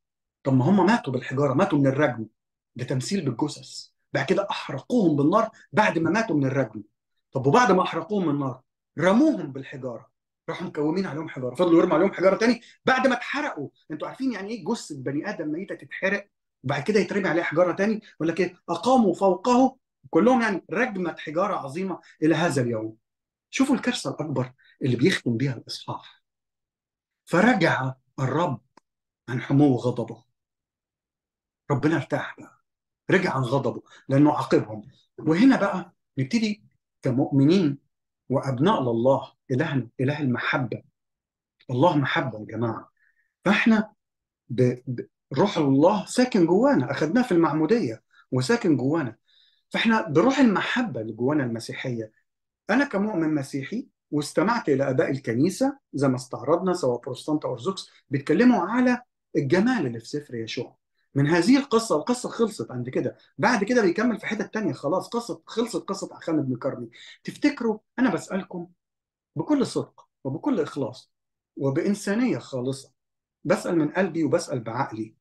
طب ما هم ماتوا بالحجارة ماتوا من الرجم. ده تمثيل بالجثث. بعد كده أحرقوهم بالنار بعد ما ماتوا من الرجم. طب وبعد ما أحرقوهم بالنار رموهم بالحجارة راحوا مكومين عليهم حجارة فضلوا يرموا عليهم حجارة تاني بعد ما اتحرقوا. أنتوا عارفين يعني إيه جثة بني آدم ميتة تتحرق وبعد كده يترمي عليه حجارة تاني؟ يقول لك إيه أقاموا فوقه كلهم يعني رجمة حجارة عظيمة إلى هذا اليوم. شوفوا الكارثة الأكبر اللي بيختم بيها الإصحاح. فرجع الرب عن حمو غضبه ربنا ارتاح بقى. رجع عن غضبه لأنه عاقبهم. وهنا بقى نبتدي كمؤمنين وأبناء لله إلهنا إله المحبة. الله محبة يا جماعة. فإحنا ب... ب... روح الله ساكن جوانا أخذناه في المعمودية وساكن جوانا. فإحنا بروح المحبة اللي جوانا المسيحية. أنا كمؤمن مسيحي واستمعت إلى آباء الكنيسة زي ما استعرضنا سواء بروتستانت أو أرثوذكس بيتكلموا على الجمال اللي في سفر يشوع من هذه القصة القصة خلصت عند كده. بعد كده بيكمل في حتة تانية خلاص قصة خلصت قصة عخان بن كرمي تفتكروا أنا بسألكم بكل صدق وبكل إخلاص وبإنسانية خالصة بسأل من قلبي وبسأل بعقلي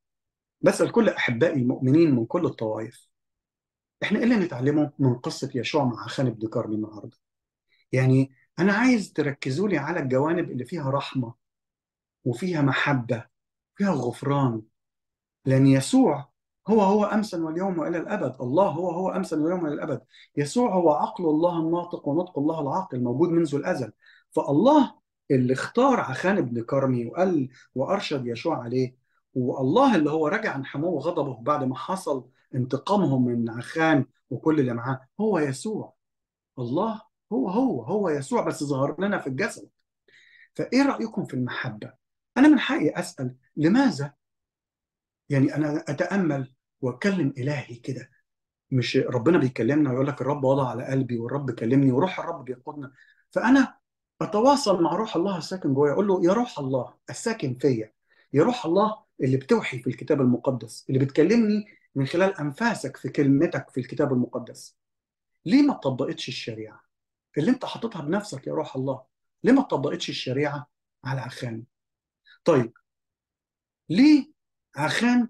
بسأل كل أحبائي المؤمنين من كل الطوائف. إحنا إيه اللي نتعلمه من قصة يشوع مع عخان بن كرمي النهارده؟ يعني أنا عايز تركزوا لي على الجوانب اللي فيها رحمة وفيها محبة فيها غفران لأن يسوع هو هو أمسا واليوم وإلى الأبد. الله هو هو أمسا واليوم وإلى الأبد. يسوع هو عقل الله الناطق ونطق الله العاقل موجود منذ الأزل. فالله اللي اختار عخان بن كرمي وقال وأرشد يشوع عليه والله اللي هو رجع عن حمو غضبه بعد ما حصل انتقامهم من عخان وكل اللي معاه هو يسوع. الله هو هو هو يسوع بس ظهر لنا في الجسد. فإيه رأيكم في المحبة؟ أنا من حقي أسأل لماذا يعني أنا أتأمل واتكلم إلهي كده. مش ربنا بيكلمنا ويقول لك الرب وضع على قلبي والرب كلمني وروح الرب بيقودنا. فأنا أتواصل مع روح الله الساكن جوايا أقول له يا روح الله الساكن فيا يا روح الله اللي بتوحي في الكتاب المقدس اللي بتكلمني من خلال أنفاسك في كلمتك في الكتاب المقدس. ليه ما طبقتش الشريعة؟ اللي أنت حاططها بنفسك يا روح الله ليه ما طبقتش الشريعة على عخان طيب ليه عخان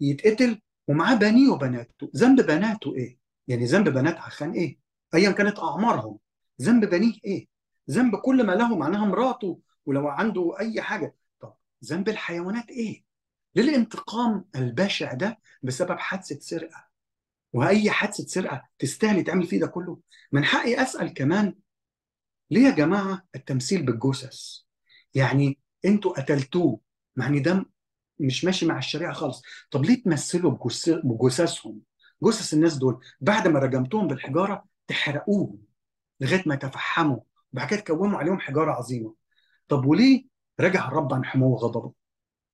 يتقتل ومعاه بنيه وبناته. ذنب بناته إيه؟ يعني ذنب بنات عخان إيه؟ ايا كانت أعمارهم. ذنب بنيه إيه؟ ذنب كل ما له معناها مراته ولو عنده أي حاجة. طب ذنب الحيوانات إيه؟ ليه الانتقام البشع ده بسبب حادثة سرقة. وأي حادثة سرقة تستاهل يتعمل فيه ده كله. من حقي أسأل كمان ليه يا جماعة التمثيل بالجثث؟ يعني أنتوا قتلتوه يعني ده مش ماشي مع الشريعة خالص. طب ليه تمثلوا بجثثهم؟ جثث الناس دول بعد ما رجمتوهم بالحجارة تحرقوهم لغاية ما يتفحموا وبعد كده تكوموا عليهم حجارة عظيمة. طب وليه رجع الرب عن حمو غضبه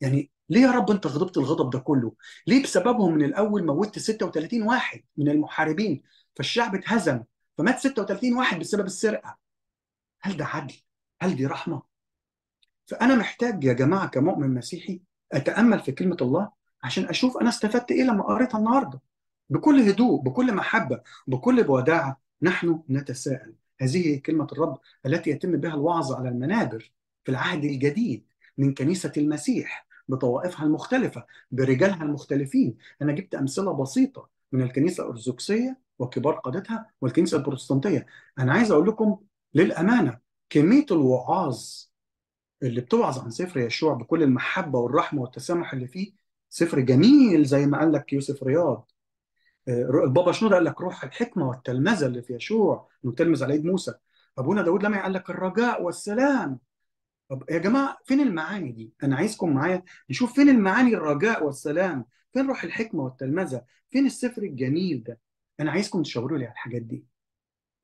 يعني ليه يا رب انت غضبت الغضب ده كله؟ ليه بسببهم من الأول موتت 36 واحد من المحاربين فالشعب اتهزم فمات 36 واحد بسبب السرقة؟ هل ده عدل؟ هل دي رحمة؟ فأنا محتاج يا جماعة كمؤمن مسيحي أتأمل في كلمة الله عشان أشوف أنا استفدت إيه لما قريتها النهارده. بكل هدوء بكل محبة بكل وداعه نحن نتساءل. هذه كلمة الرب التي يتم بها الوعظ على المنابر في العهد الجديد من كنيسة المسيح بطوائفها المختلفة برجالها المختلفين. أنا جبت أمثلة بسيطة من الكنيسة الأرثوذكسية وكبار قادتها والكنيسة البروتستانتية. أنا عايز أقول لكم للأمانة كمية الوعاظ اللي بتوعظ عن سفر يشوع بكل المحبة والرحمة والتسامح اللي فيه سفر جميل زي ما قال لك يوسف رياض. البابا شنودة قال لك روح الحكمة والتلمذة اللي في يشوع إنه تلمذ على ايد موسى. أبونا داود لما قال لك الرجاء والسلام. طب يا جماعة فين المعاني دي؟ أنا عايزكم معايا نشوف فين المعاني الرجاء والسلام. فين روح الحكمة والتلمذة؟ فين السفر الجميل ده؟ أنا عايزكم تشاوروا لي على الحاجات دي.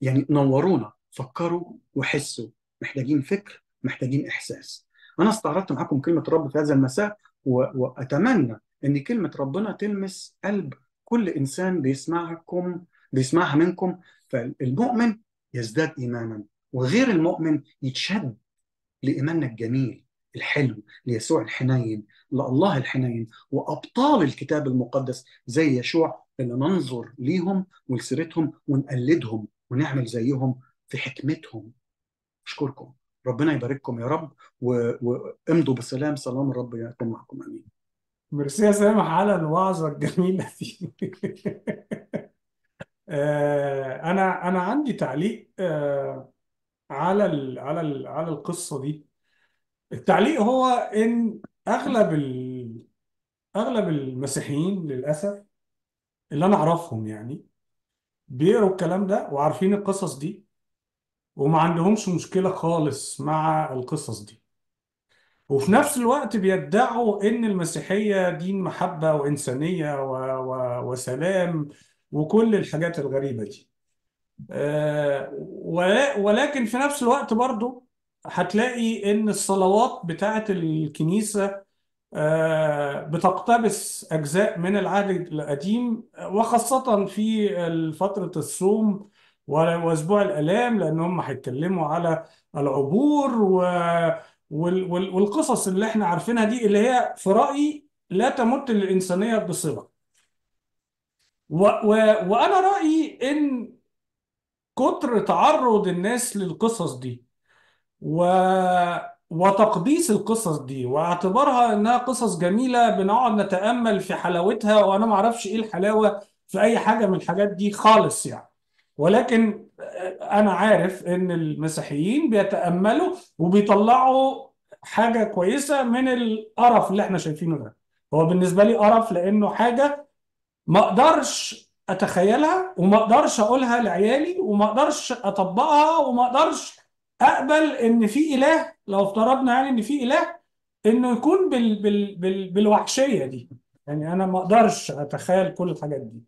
يعني نورونا فكروا وحسوا. محتاجين فكر. محتاجين إحساس. أنا استعرضت معاكم كلمة رب في هذا المساء. وأتمنى إن كلمة ربنا تلمس قلب كل إنسان بيسمعكم بيسمعها منكم. فالمؤمن يزداد إيمانا وغير المؤمن يتشد لإيماننا الجميل الحلو ليسوع الحنين لله الحنين وأبطال الكتاب المقدس زي يشوع اللي ننظر ليهم ولسيرتهم ونقلدهم ونعمل زيهم في حكمتهم. أشكركم. ربنا يبارككم يا رب وامضوا بسلام سلام الرب يكون معكم آمين. ميرسي يا سامح على الوعظة الجميلة دي. أنا أنا عندي تعليق على ال على ال على القصة دي. التعليق هو إن أغلب ال أغلب المسيحيين للأسف اللي أنا أعرفهم يعني بيقروا الكلام ده وعارفين القصص دي وما عندهمش مشكلة خالص مع القصص دي. وفي نفس الوقت بيدعوا إن المسيحية دين محبة وإنسانية و... و... وسلام وكل الحاجات الغريبة دي. آه، ولكن في نفس الوقت برضو هتلاقي إن الصلوات بتاعت الكنيسة آه، بتقتبس أجزاء من العهد القديم وخاصة في فترة الصوم وأسبوع الآلام لأن هم هيتكلموا على العبور و... وال... وال... والقصص اللي إحنا عارفينها دي اللي هي في رأيي لا تمت للإنسانية بصلة. و... و... وأنا رأيي إن كتر تعرض الناس للقصص دي و... وتقديس القصص دي واعتبارها إنها قصص جميلة بنقعد نتأمل في حلاوتها وأنا ما أعرفش إيه الحلاوة في أي حاجة من الحاجات دي خالص يعني. ولكن أنا عارف إن المسيحيين بيتأملوا وبيطلعوا حاجة كويسة من القرف اللي إحنا شايفينه ده. هو بالنسبة لي قرف لأنه حاجة ما أقدرش أتخيلها وما أقدرش أقولها لعيالي وما أقدرش أطبقها وما أقدرش أقبل إن في إله لو افترضنا يعني إن في إله إنه يكون بال بال بال بالوحشية دي. يعني أنا ما أقدرش أتخيل كل الحاجات دي.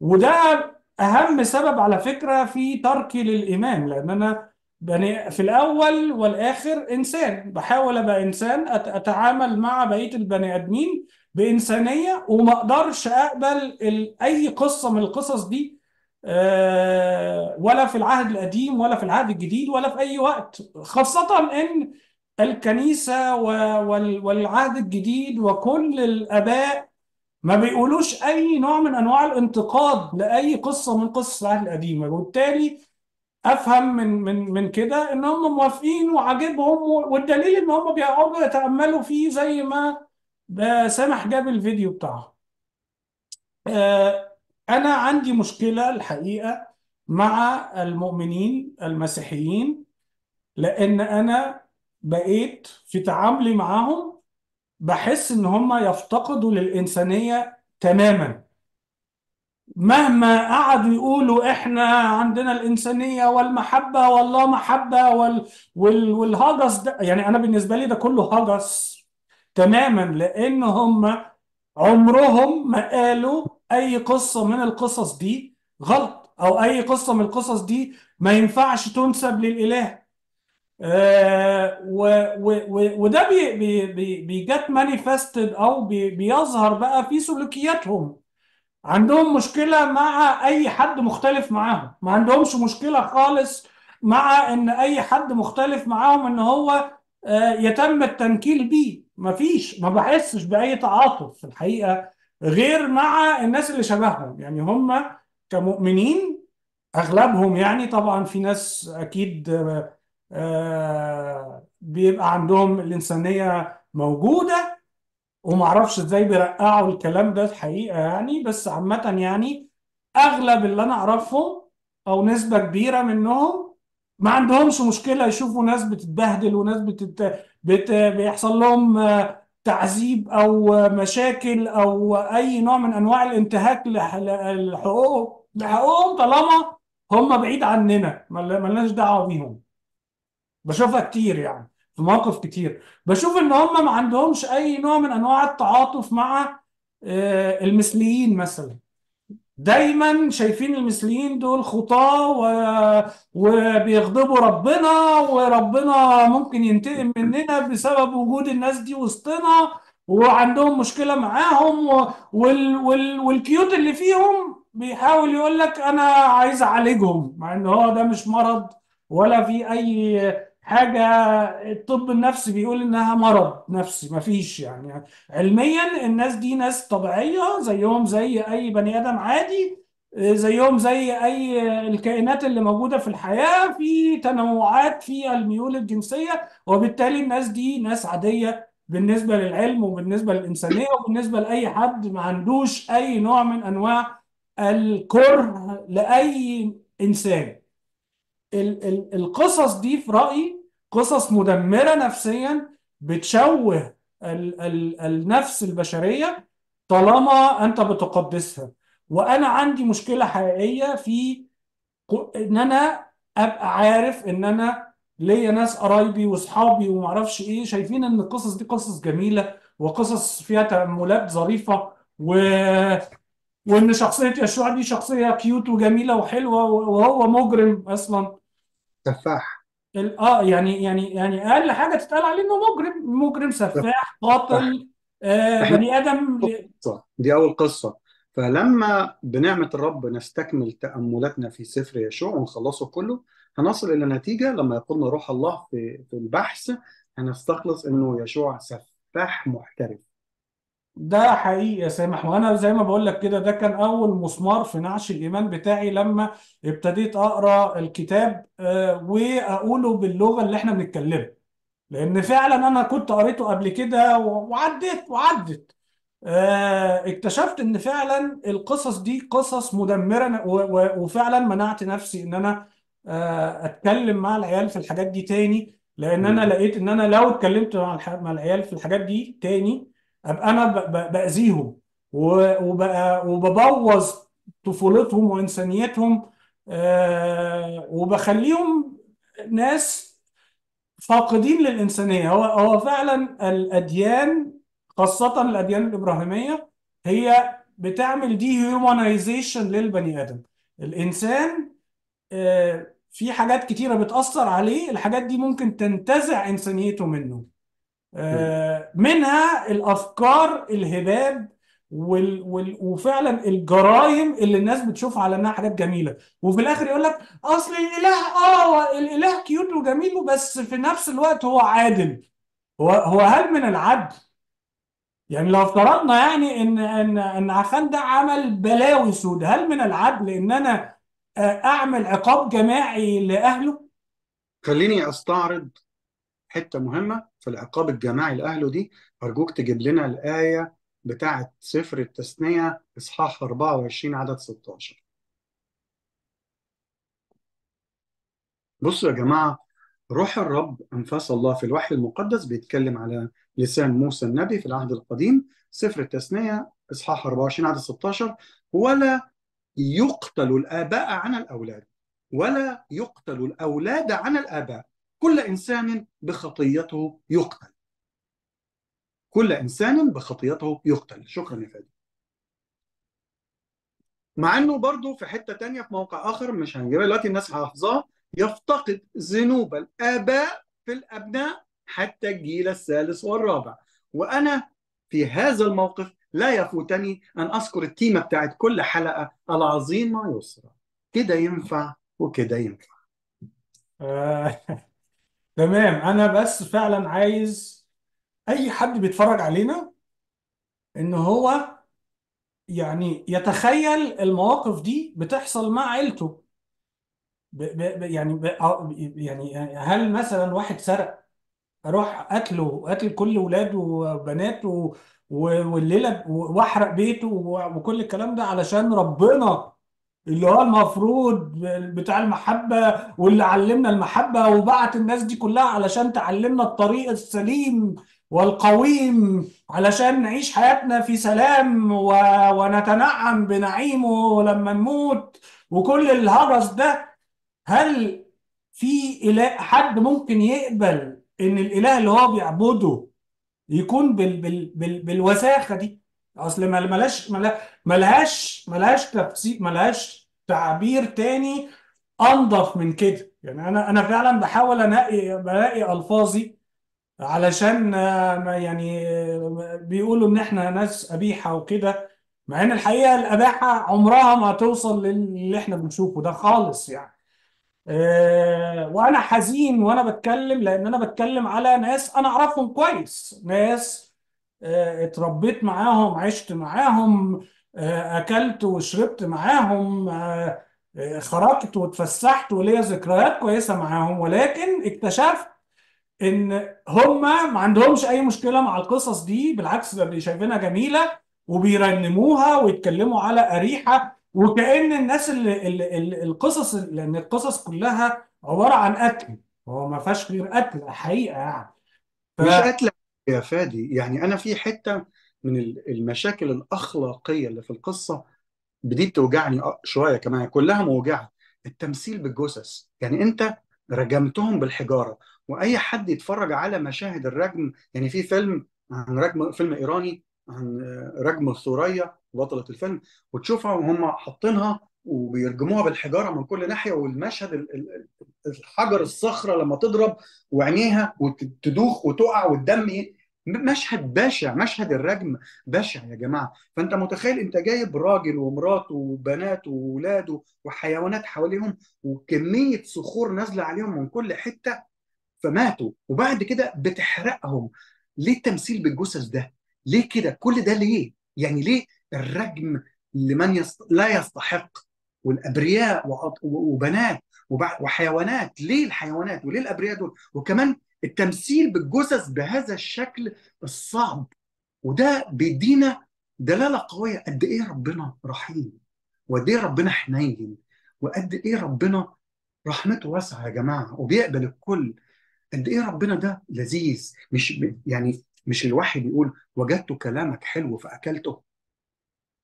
وده أهم سبب على فكرة في تركي للايمان لأن أنا بني في الأول والآخر إنسان. بحاول أبقى إنسان أتعامل مع بقية البني آدمين بإنسانية وما أقدرش أقبل أي قصة من القصص دي آه، ولا في العهد القديم ولا في العهد الجديد ولا في أي وقت. خاصة إن الكنيسة والعهد الجديد وكل الآباء ما بيقولوش أي نوع من أنواع الانتقاد لأي قصة من قصص العهد القديم وبالتالي أفهم من من من كده إن هم موافقين وعاجبهم والدليل إن هم بيقعدوا يتأملوا فيه زي ما سامح جاب الفيديو بتاعه. آه، أنا عندي مشكلة الحقيقة مع المؤمنين المسيحيين لأن أنا بقيت في تعاملي معاهم بحس إن هم يفتقدوا للإنسانية تماما. مهما قعدوا يقولوا إحنا عندنا الإنسانية والمحبة والله محبة وال وال والهجس ده يعني أنا بالنسبة لي ده كله هجس تماما لأن هم عمرهم ما قالوا أي قصة من القصص دي غلط أو أي قصة من القصص دي ما ينفعش تنسب للإله. وده بي بي بي بيget manifested أو بي بيظهر بقى في سلوكياتهم. عندهم مشكلة مع أي حد مختلف معاهم. ما عندهمش مشكلة خالص مع إن أي حد مختلف معاهم إن هو آه، يتم التنكيل بيه. مفيش ما بحسش بأي تعاطف في الحقيقة غير مع الناس اللي شبههم. يعني هم كمؤمنين أغلبهم يعني طبعا في ناس أكيد آه، بيبقى عندهم الإنسانية موجودة ومعرفش إزاي بيرقعوا الكلام ده الحقيقة يعني بس عامة يعني أغلب اللي أنا أعرفهم أو نسبة كبيرة منهم ما عندهمش مشكلة يشوفوا ناس بتتبهدل وناس بتت... بت... بيحصل لهم آه، تعذيب آه، مشاكل أو أي نوع من أنواع الانتهاك لح... لحقوق لحقوقهم طالما هم بعيد عننا مل- ملناش دعوة بيهم. بشوفها كتير يعني في مواقف كتير. بشوف إن هم ما عندهمش أي نوع من أنواع التعاطف مع آه، المثليين مثلا. دايما شايفين المثليين دول خطاة و... وبيغضبوا ربنا وربنا ممكن ينتقم مننا بسبب وجود الناس دي وسطنا وعندهم مشكلة معاهم و... وال... وال... والكيوت اللي فيهم بيحاول يقول لك أنا عايز أعالجهم مع إن هو ده مش مرض ولا في أي حاجة الطب النفسي بيقول إنها مرض نفسي مفيش يعني. علميا الناس دي ناس طبيعية زيهم زي أي بني آدم عادي زيهم زي أي الكائنات اللي موجودة في الحياة في تنوعات في الميول الجنسية. وبالتالي الناس دي ناس عادية بالنسبة للعلم وبالنسبة للإنسانية وبالنسبة لأي حد ما عندوش أي نوع من أنواع الكره لأي إنسان. ال- ال- القصص دي في رأيي قصص مدمرة نفسيا بتشوه ال- ال- النفس البشرية طالما أنت بتقدسها. وأنا عندي مشكلة حقيقية في إن أنا أبقى عارف إن أنا ليا ناس قرايبي واصحابي وما أعرفش إيه شايفين إن القصص دي قصص جميلة وقصص فيها تأملات ظريفة و... وإن شخصية يشوع دي شخصية كيوت وجميلة وحلوة وهو مجرم أصلا. سفاح ال- آه يعني يعني يعني أقل حاجة تتقال عليه إنه مجرم مجرم سفاح قاتل آه بني آدم. قصة. دي أول قصة. فلما بنعمة الرب نستكمل تأملاتنا في سفر يشوع ونخلصه كله هنصل إلى نتيجة لما يقودنا روح الله في في البحث هنستخلص إنه يشوع سفاح محترف. ده حقيقي يا سامح. وأنا زي ما بقول لك كده ده كان أول مسمار في نعش الإيمان بتاعي لما ابتديت أقرأ الكتاب آه وأقوله باللغة اللي إحنا بنتكلمها. لأن فعلا أنا كنت قريته قبل كده و- وعديت وعدت. آه، اكتشفت إن فعلا القصص دي قصص مدمرة و- و- وفعلا منعت نفسي إن أنا آه، أتكلم مع العيال في الحاجات دي تاني. لأن أنا لقيت إن أنا لو اتكلمت مع الح- مع العيال في الحاجات دي تاني ابقى أنا بأذيهم وببوظ طفولتهم وإنسانيتهم آه، وبخليهم ناس فاقدين للإنسانية. هو هو فعلا الأديان خاصة الأديان الإبراهيمية هي بتعمل دي هيومانيزيشن للبني آدم. الإنسان آه، في حاجات كتيرة بتأثر عليه الحاجات دي ممكن تنتزع إنسانيته منه. منها الأفكار الهباب وال... وال... وفعلا الجرائم اللي الناس بتشوفها على إنها حاجات جميلة. وفي الآخر يقول لك أصل الإله آه الإله كيوت وجميل بس في نفس الوقت هو عادل. هو هو هل من العدل؟ يعني لو افترضنا يعني إن إن إن عخان ده عمل بلاوي سود هل من العدل إن أنا آه، أعمل عقاب جماعي لأهله؟ خليني أستعرض حتة مهمة في العقاب الجماعي لأهله دي. أرجوك تجيب لنا الآية بتاعة سفر التثنية إصحاح 24 عدد 16 بصوا يا جماعة روح الرب أنفاس الله في الوحي المقدس بيتكلم على لسان موسى النبي في العهد القديم. سفر التثنية إصحاح 24 عدد 16 ولا يقتل الآباء عن الأولاد. ولا يقتل الأولاد عن الآباء. كل إنسان بخطيته يقتل. كل إنسان بخطيته يقتل. شكرا يا فادي. مع إنه برضه في حتة تانية في موقع آخر مش هنجيبها دلوقتي الناس حافظاه. يفتقد ذنوب الآباء في الأبناء حتى الجيل الثالث والرابع. وأنا في هذا الموقف لا يفوتني أن أذكر التيمة بتاعت كل حلقة العظيمة يسرى كده ينفع وكده ينفع. تمام. أنا بس فعلا عايز أي حد بيتفرج علينا إن هو يعني يتخيل المواقف دي بتحصل مع عيلته. ب ب يعني ب يعني هل مثلا واحد سرق أروح قتله قتل كل ولاده وبناته و- والليلة وأحرق بيته وكل الكلام ده علشان ربنا اللي هو المفروض بتاع المحبة واللي علمنا المحبة وبعت الناس دي كلها علشان تعلمنا الطريق السليم والقويم علشان نعيش حياتنا في سلام و... ونتنعم بنعيمه لما نموت. وكل الهرس ده هل في إله حد ممكن يقبل إن الإله اللي هو بيعبده يكون بال بال بال بالوساخة دي؟ أصل ملا- ملهاش ملهاش تفسير ملهاش تعبير تاني أنضف من كده. يعني أنا أنا فعلا بحاول أنقي بلاقي ألفاظي علشان يعني بيقولوا إن إحنا ناس قبيحه وكده مع إن الحقيقة القباحه عمرها ما توصل للي إحنا بنشوفه ده خالص يعني. آه، وأنا حزين وأنا بتكلم لأن أنا بتكلم على ناس أنا أعرفهم كويس ناس اتربيت معاهم عشت معاهم آه، اكلت وشربت معاهم آه، آه، خرجت واتفسحت وليا ذكريات كويسة معاهم. ولكن اكتشفت إن هم ما عندهمش أي مشكلة مع القصص دي بالعكس ده شايفينها جميلة وبيرنموها ويتكلموا على أريحة. وكأن الناس اللي, اللي, اللي القصص لأن القصص كلها عبارة عن قتل هو ما فيهاش غير قتل حقيقة يعني. ف... مش قتل يا فادي. يعني أنا في حتة من المشاكل الأخلاقية اللي في القصة دي بتوجعني شوية كمان كلها موجعة. التمثيل بالجثث. يعني أنت رجمتهم بالحجارة وأي حد يتفرج على مشاهد الرجم يعني في فيلم عن رجم فيلم إيراني عن رجم الثوريه بطلة الفيلم وتشوفها وهم حاطينها وبيرجموها بالحجارة من كل ناحية والمشهد الحجر الصخرة لما تضرب وعينيها وتدوخ وتقع والدم مشهد بشع مشهد الرجم بشع يا جماعة. فأنت متخيل أنت جايب راجل ومراته وبنات وولاده وحيوانات حواليهم وكمية صخور نازلة عليهم من كل حتة فماتوا. وبعد كده بتحرقهم. ليه التمثيل بالجثث ده؟ ليه كده؟ كل ده ليه؟ يعني ليه الرجم لمن يست... لا يستحق؟ والأبرياء وبنات وحيوانات. ليه الحيوانات وليه الأبرياء دول؟ وكمان التمثيل بالجثث بهذا الشكل الصعب. وده بيدينا دلالة قوية. قد إيه ربنا رحيم وقد إيه ربنا حنين وقد إيه ربنا رحمته واسعة يا جماعة وبيقبل الكل. قد إيه ربنا ده لذيذ. مش يعني مش الواحد يقول وجدت كلامك حلو فأكلته.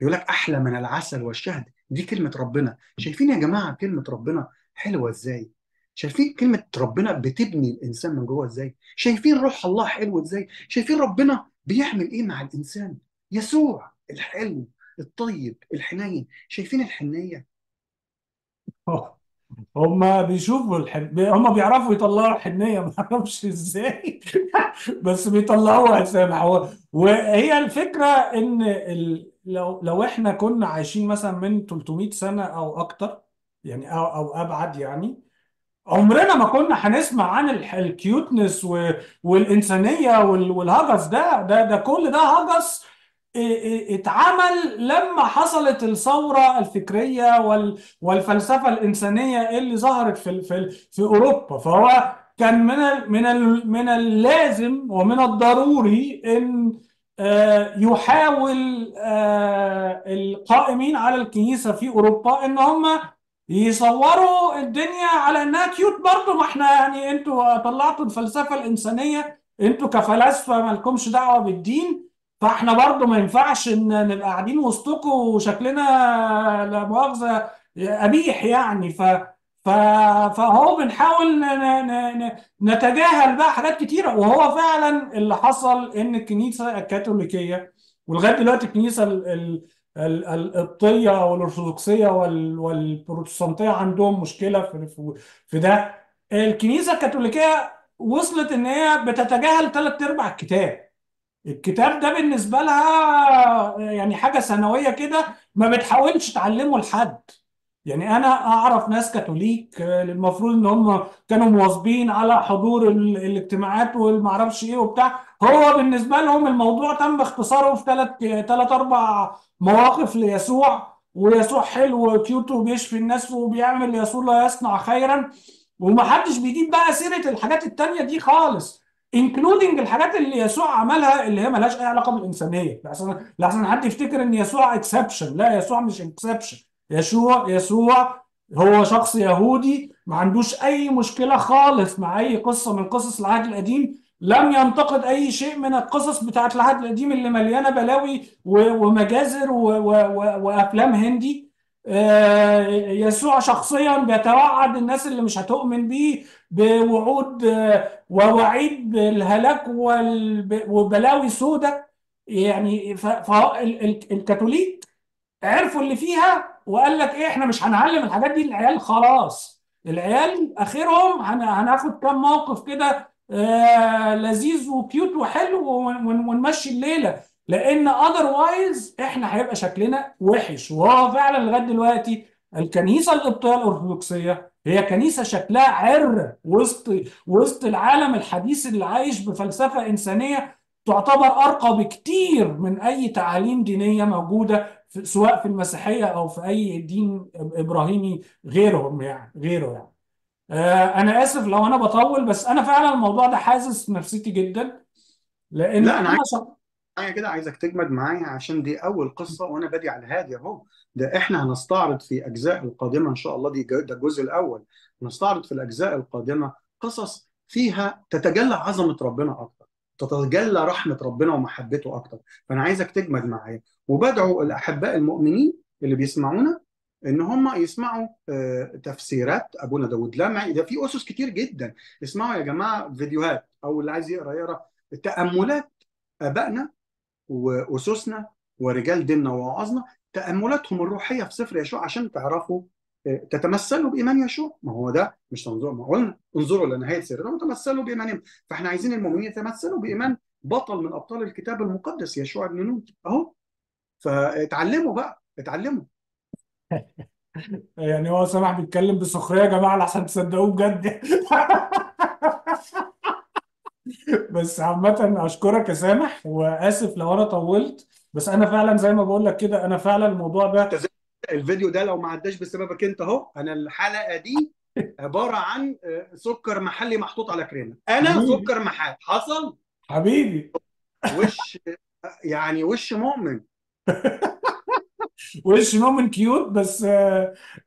يقول لك أحلى من العسل والشهد. دي كلمة ربنا شايفين يا جماعة كلمة ربنا حلوة إزاي شايفين كلمة ربنا بتبني الإنسان من جوه إزاي؟ شايفين روح الله حلو إزاي؟ شايفين ربنا بيعمل إيه مع الإنسان؟ يسوع الحلو الطيب الحنين شايفين الحنية؟ هم بيشوفوا الحن... هم بيعرفوا يطلعوا الحنية ما أعرفش إزاي بس بيطلعوها سامع و... وهي الفكرة إن ال... لو لو إحنا كنا عايشين مثلا من 300 سنة أو أكتر يعني أو أو أبعد يعني عمرنا ما كنا هنسمع عن الكيوتنس والإنسانية والهجس ده ده ده كل ده هجس اتعمل لما حصلت الثورة الفكرية والفلسفة الإنسانية اللي ظهرت في في في أوروبا. فهو كان من من من اللازم ومن الضروري إن يحاول القائمين على الكنيسة في أوروبا إن هم يصوروا الدنيا على إنها كيوت برضه. ما إحنا يعني أنتوا طلعتوا الفلسفة الإنسانية أنتوا كفلاسفة ما لكمش دعوة بالدين. فإحنا برضه ما ينفعش إن نبقى قاعدين وسطكم وشكلنا لا مؤاخذة قبيح يعني. ف فهو بنحاول نتجاهل بقى حاجات كتيرة. وهو فعلا اللي حصل إن الكنيسة الكاثوليكية ولغاية دلوقتي الكنيسة ال القبطية والأرثوذكسية والبروتستانتية عندهم مشكلة في في ده. الكنيسة الكاثوليكية وصلت إن هي بتتجاهل ثلاث أرباع الكتاب. الكتاب ده بالنسبة لها يعني حاجة ثانوية كده ما بتحاولش تعلمه لحد. يعني أنا أعرف ناس كاثوليك المفروض إن هم كانوا مواظبين على حضور الاجتماعات والمعرفش إيه وبتاع. هو بالنسبة لهم الموضوع تم اختصاره في ثلاث ثلاث أربع مواقف ليسوع. ويسوع حلو و cute وبيشفي الناس وبيعمل يسوع لا يصنع خيرا. ومحدش بيجيب بقى سيرة الحاجات التانية دي خالص including الحاجات اللي يسوع عملها اللي هي ملهاش أي علاقة بالإنسانية. لحسن لحسن حد يفتكر إن يسوع exception لا يسوع مش exception يسوع يسوع هو شخص يهودي ما عندوش أي مشكلة خالص مع أي قصة من قصص العهد القديم. لم ينتقد أي شيء من القصص بتاعت العهد القديم اللي مليانة بلاوي ومجازر وأفلام هندي. يسوع شخصيا بيتوعد الناس اللي مش هتؤمن بيه بوعود ووعيد بالهلاك وبلاوي سودة. يعني فالكاثوليك عرفوا اللي فيها وقال لك إيه إحنا مش هنعلم الحاجات دي للعيال خلاص. العيال آخرهم هناخد كام موقف كده آه لذيذ وكيوت وحلو ونمشي الليلة. لأن اذروايز إحنا هيبقى شكلنا وحش. وهو فعلا لغاية دلوقتي الكنيسة القبطيه الارثوذكسيه هي كنيسة شكلها عر وسط وسط العالم الحديث اللي عايش بفلسفة إنسانية تعتبر أرقى بكتير من أي تعاليم دينية موجودة سواء في المسيحية أو في أي دين إبراهيمي غيرهم يعني غيره يعني. أنا آسف لو أنا بطول بس أنا فعلا الموضوع ده حاسس نفسيتي جدا لأن لا أنا عايز معايا كده عايزك تجمد معايا عشان دي أول قصة وأنا بادي على هادي أهو. ده إحنا هنستعرض في اجزاء القادمة إن شاء الله دي ده الجزء الأول. هنستعرض في الأجزاء القادمة قصص فيها تتجلى عظمة ربنا أكتر تتجلى رحمة ربنا ومحبته أكتر. فأنا عايزك تجمد معايا. وبدعو الأحباء المؤمنين اللي بيسمعونا إن هم يسمعوا آه، تفسيرات أبونا داود. لمعي ده في أسس كتير جدا. اسمعوا يا جماعة فيديوهات أو اللي عايز يقرأ يقرأ. تأملات آبائنا وأسسنا ورجال ديننا ووعظنا تأملاتهم الروحية في سفر يشوع عشان تعرفوا آه، تتمثلوا بإيمان يشوع ما هو ده مش تنظر ما قلنا انظروا لنهايه سيرنا وتمثلوا بإيمانهم. فإحنا عايزين المؤمنين يتمثلوا بإيمان بطل من أبطال الكتاب المقدس يشوع بن نون أهو فاتعلموا بقى اتعلموا. يعني هو سامح بيتكلم بسخرية يا جماعة لحسن تصدقوه بجد. بس عامة أشكرك يا سامح وآسف لو أنا طولت بس أنا فعلا زي ما بقول لك كده أنا فعلا الموضوع ده الفيديو ده لو ما عداش بسببك أنت أهو أنا الحلقة دي عبارة عن آه، سكر محلي محطوط على كريمة. أنا حبيبي. سكر محل. حصل؟ حبيبي. وش يعني وش مؤمن. وش مؤمن cute بس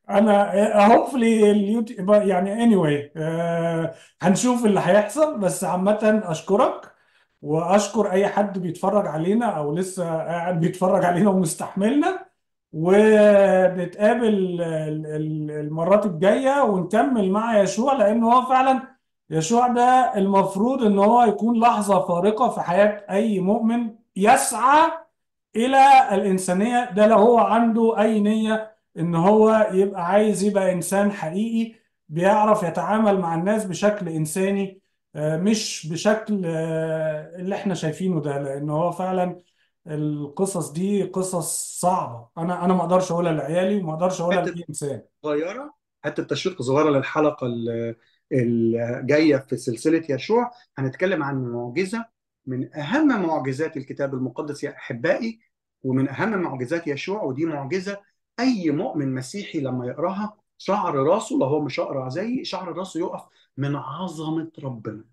أنا hopefully اليوتيوب يعني اني anyway آه، هنشوف اللي هيحصل. بس عامة أشكرك وأشكر أي حد بيتفرج علينا أو لسه قاعد بيتفرج علينا ومستحملنا. ونتقابل ال- ال- المرات الجاية ونكمل مع يشوع لأن هو فعلا يشوع ده المفروض إن هو يكون لحظة فارقة في حياة أي مؤمن يسعى إلى الإنسانية ده لو هو عنده أي نية إن هو يبقى عايز يبقى إنسان حقيقي بيعرف يتعامل مع الناس بشكل إنساني آه، مش بشكل آه، اللي إحنا شايفينه ده لأن هو فعلا القصص دي قصص صعبة. أنا أنا ما أقدرش أقولها لعيالي وما أقدرش أقولها حتة لاي انسان صغيرة حتة تشويق صغيرة للحلقة ال- الجايه في سلسلة يشوع. هنتكلم عن معجزة من أهم معجزات الكتاب المقدس يا أحبائي ومن أهم معجزات يشوع ودي معجزة أي مؤمن مسيحي لما يقراها شعر راسه لو هو مش اقرع زيي شعر راسه يقف من عظمة ربنا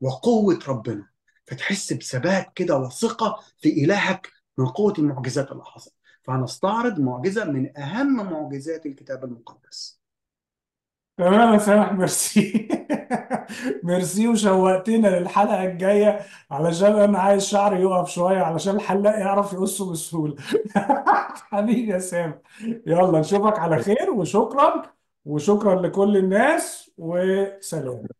وقوة ربنا. فتحس بثبات كده وثقة في إلهك من قوة المعجزات اللي حصلت. فهنستعرض معجزة من أهم معجزات الكتاب المقدس. تمام يا سامح ميرسي. ميرسي وشوقتنا للحلقة الجاية. علشان أنا عايز شعري يقف شوية علشان الحلاق يعرف يقصه بسهولة. حبيبي يا سامح. يلا نشوفك على خير وشكرا وشكرا لكل الناس وسلام.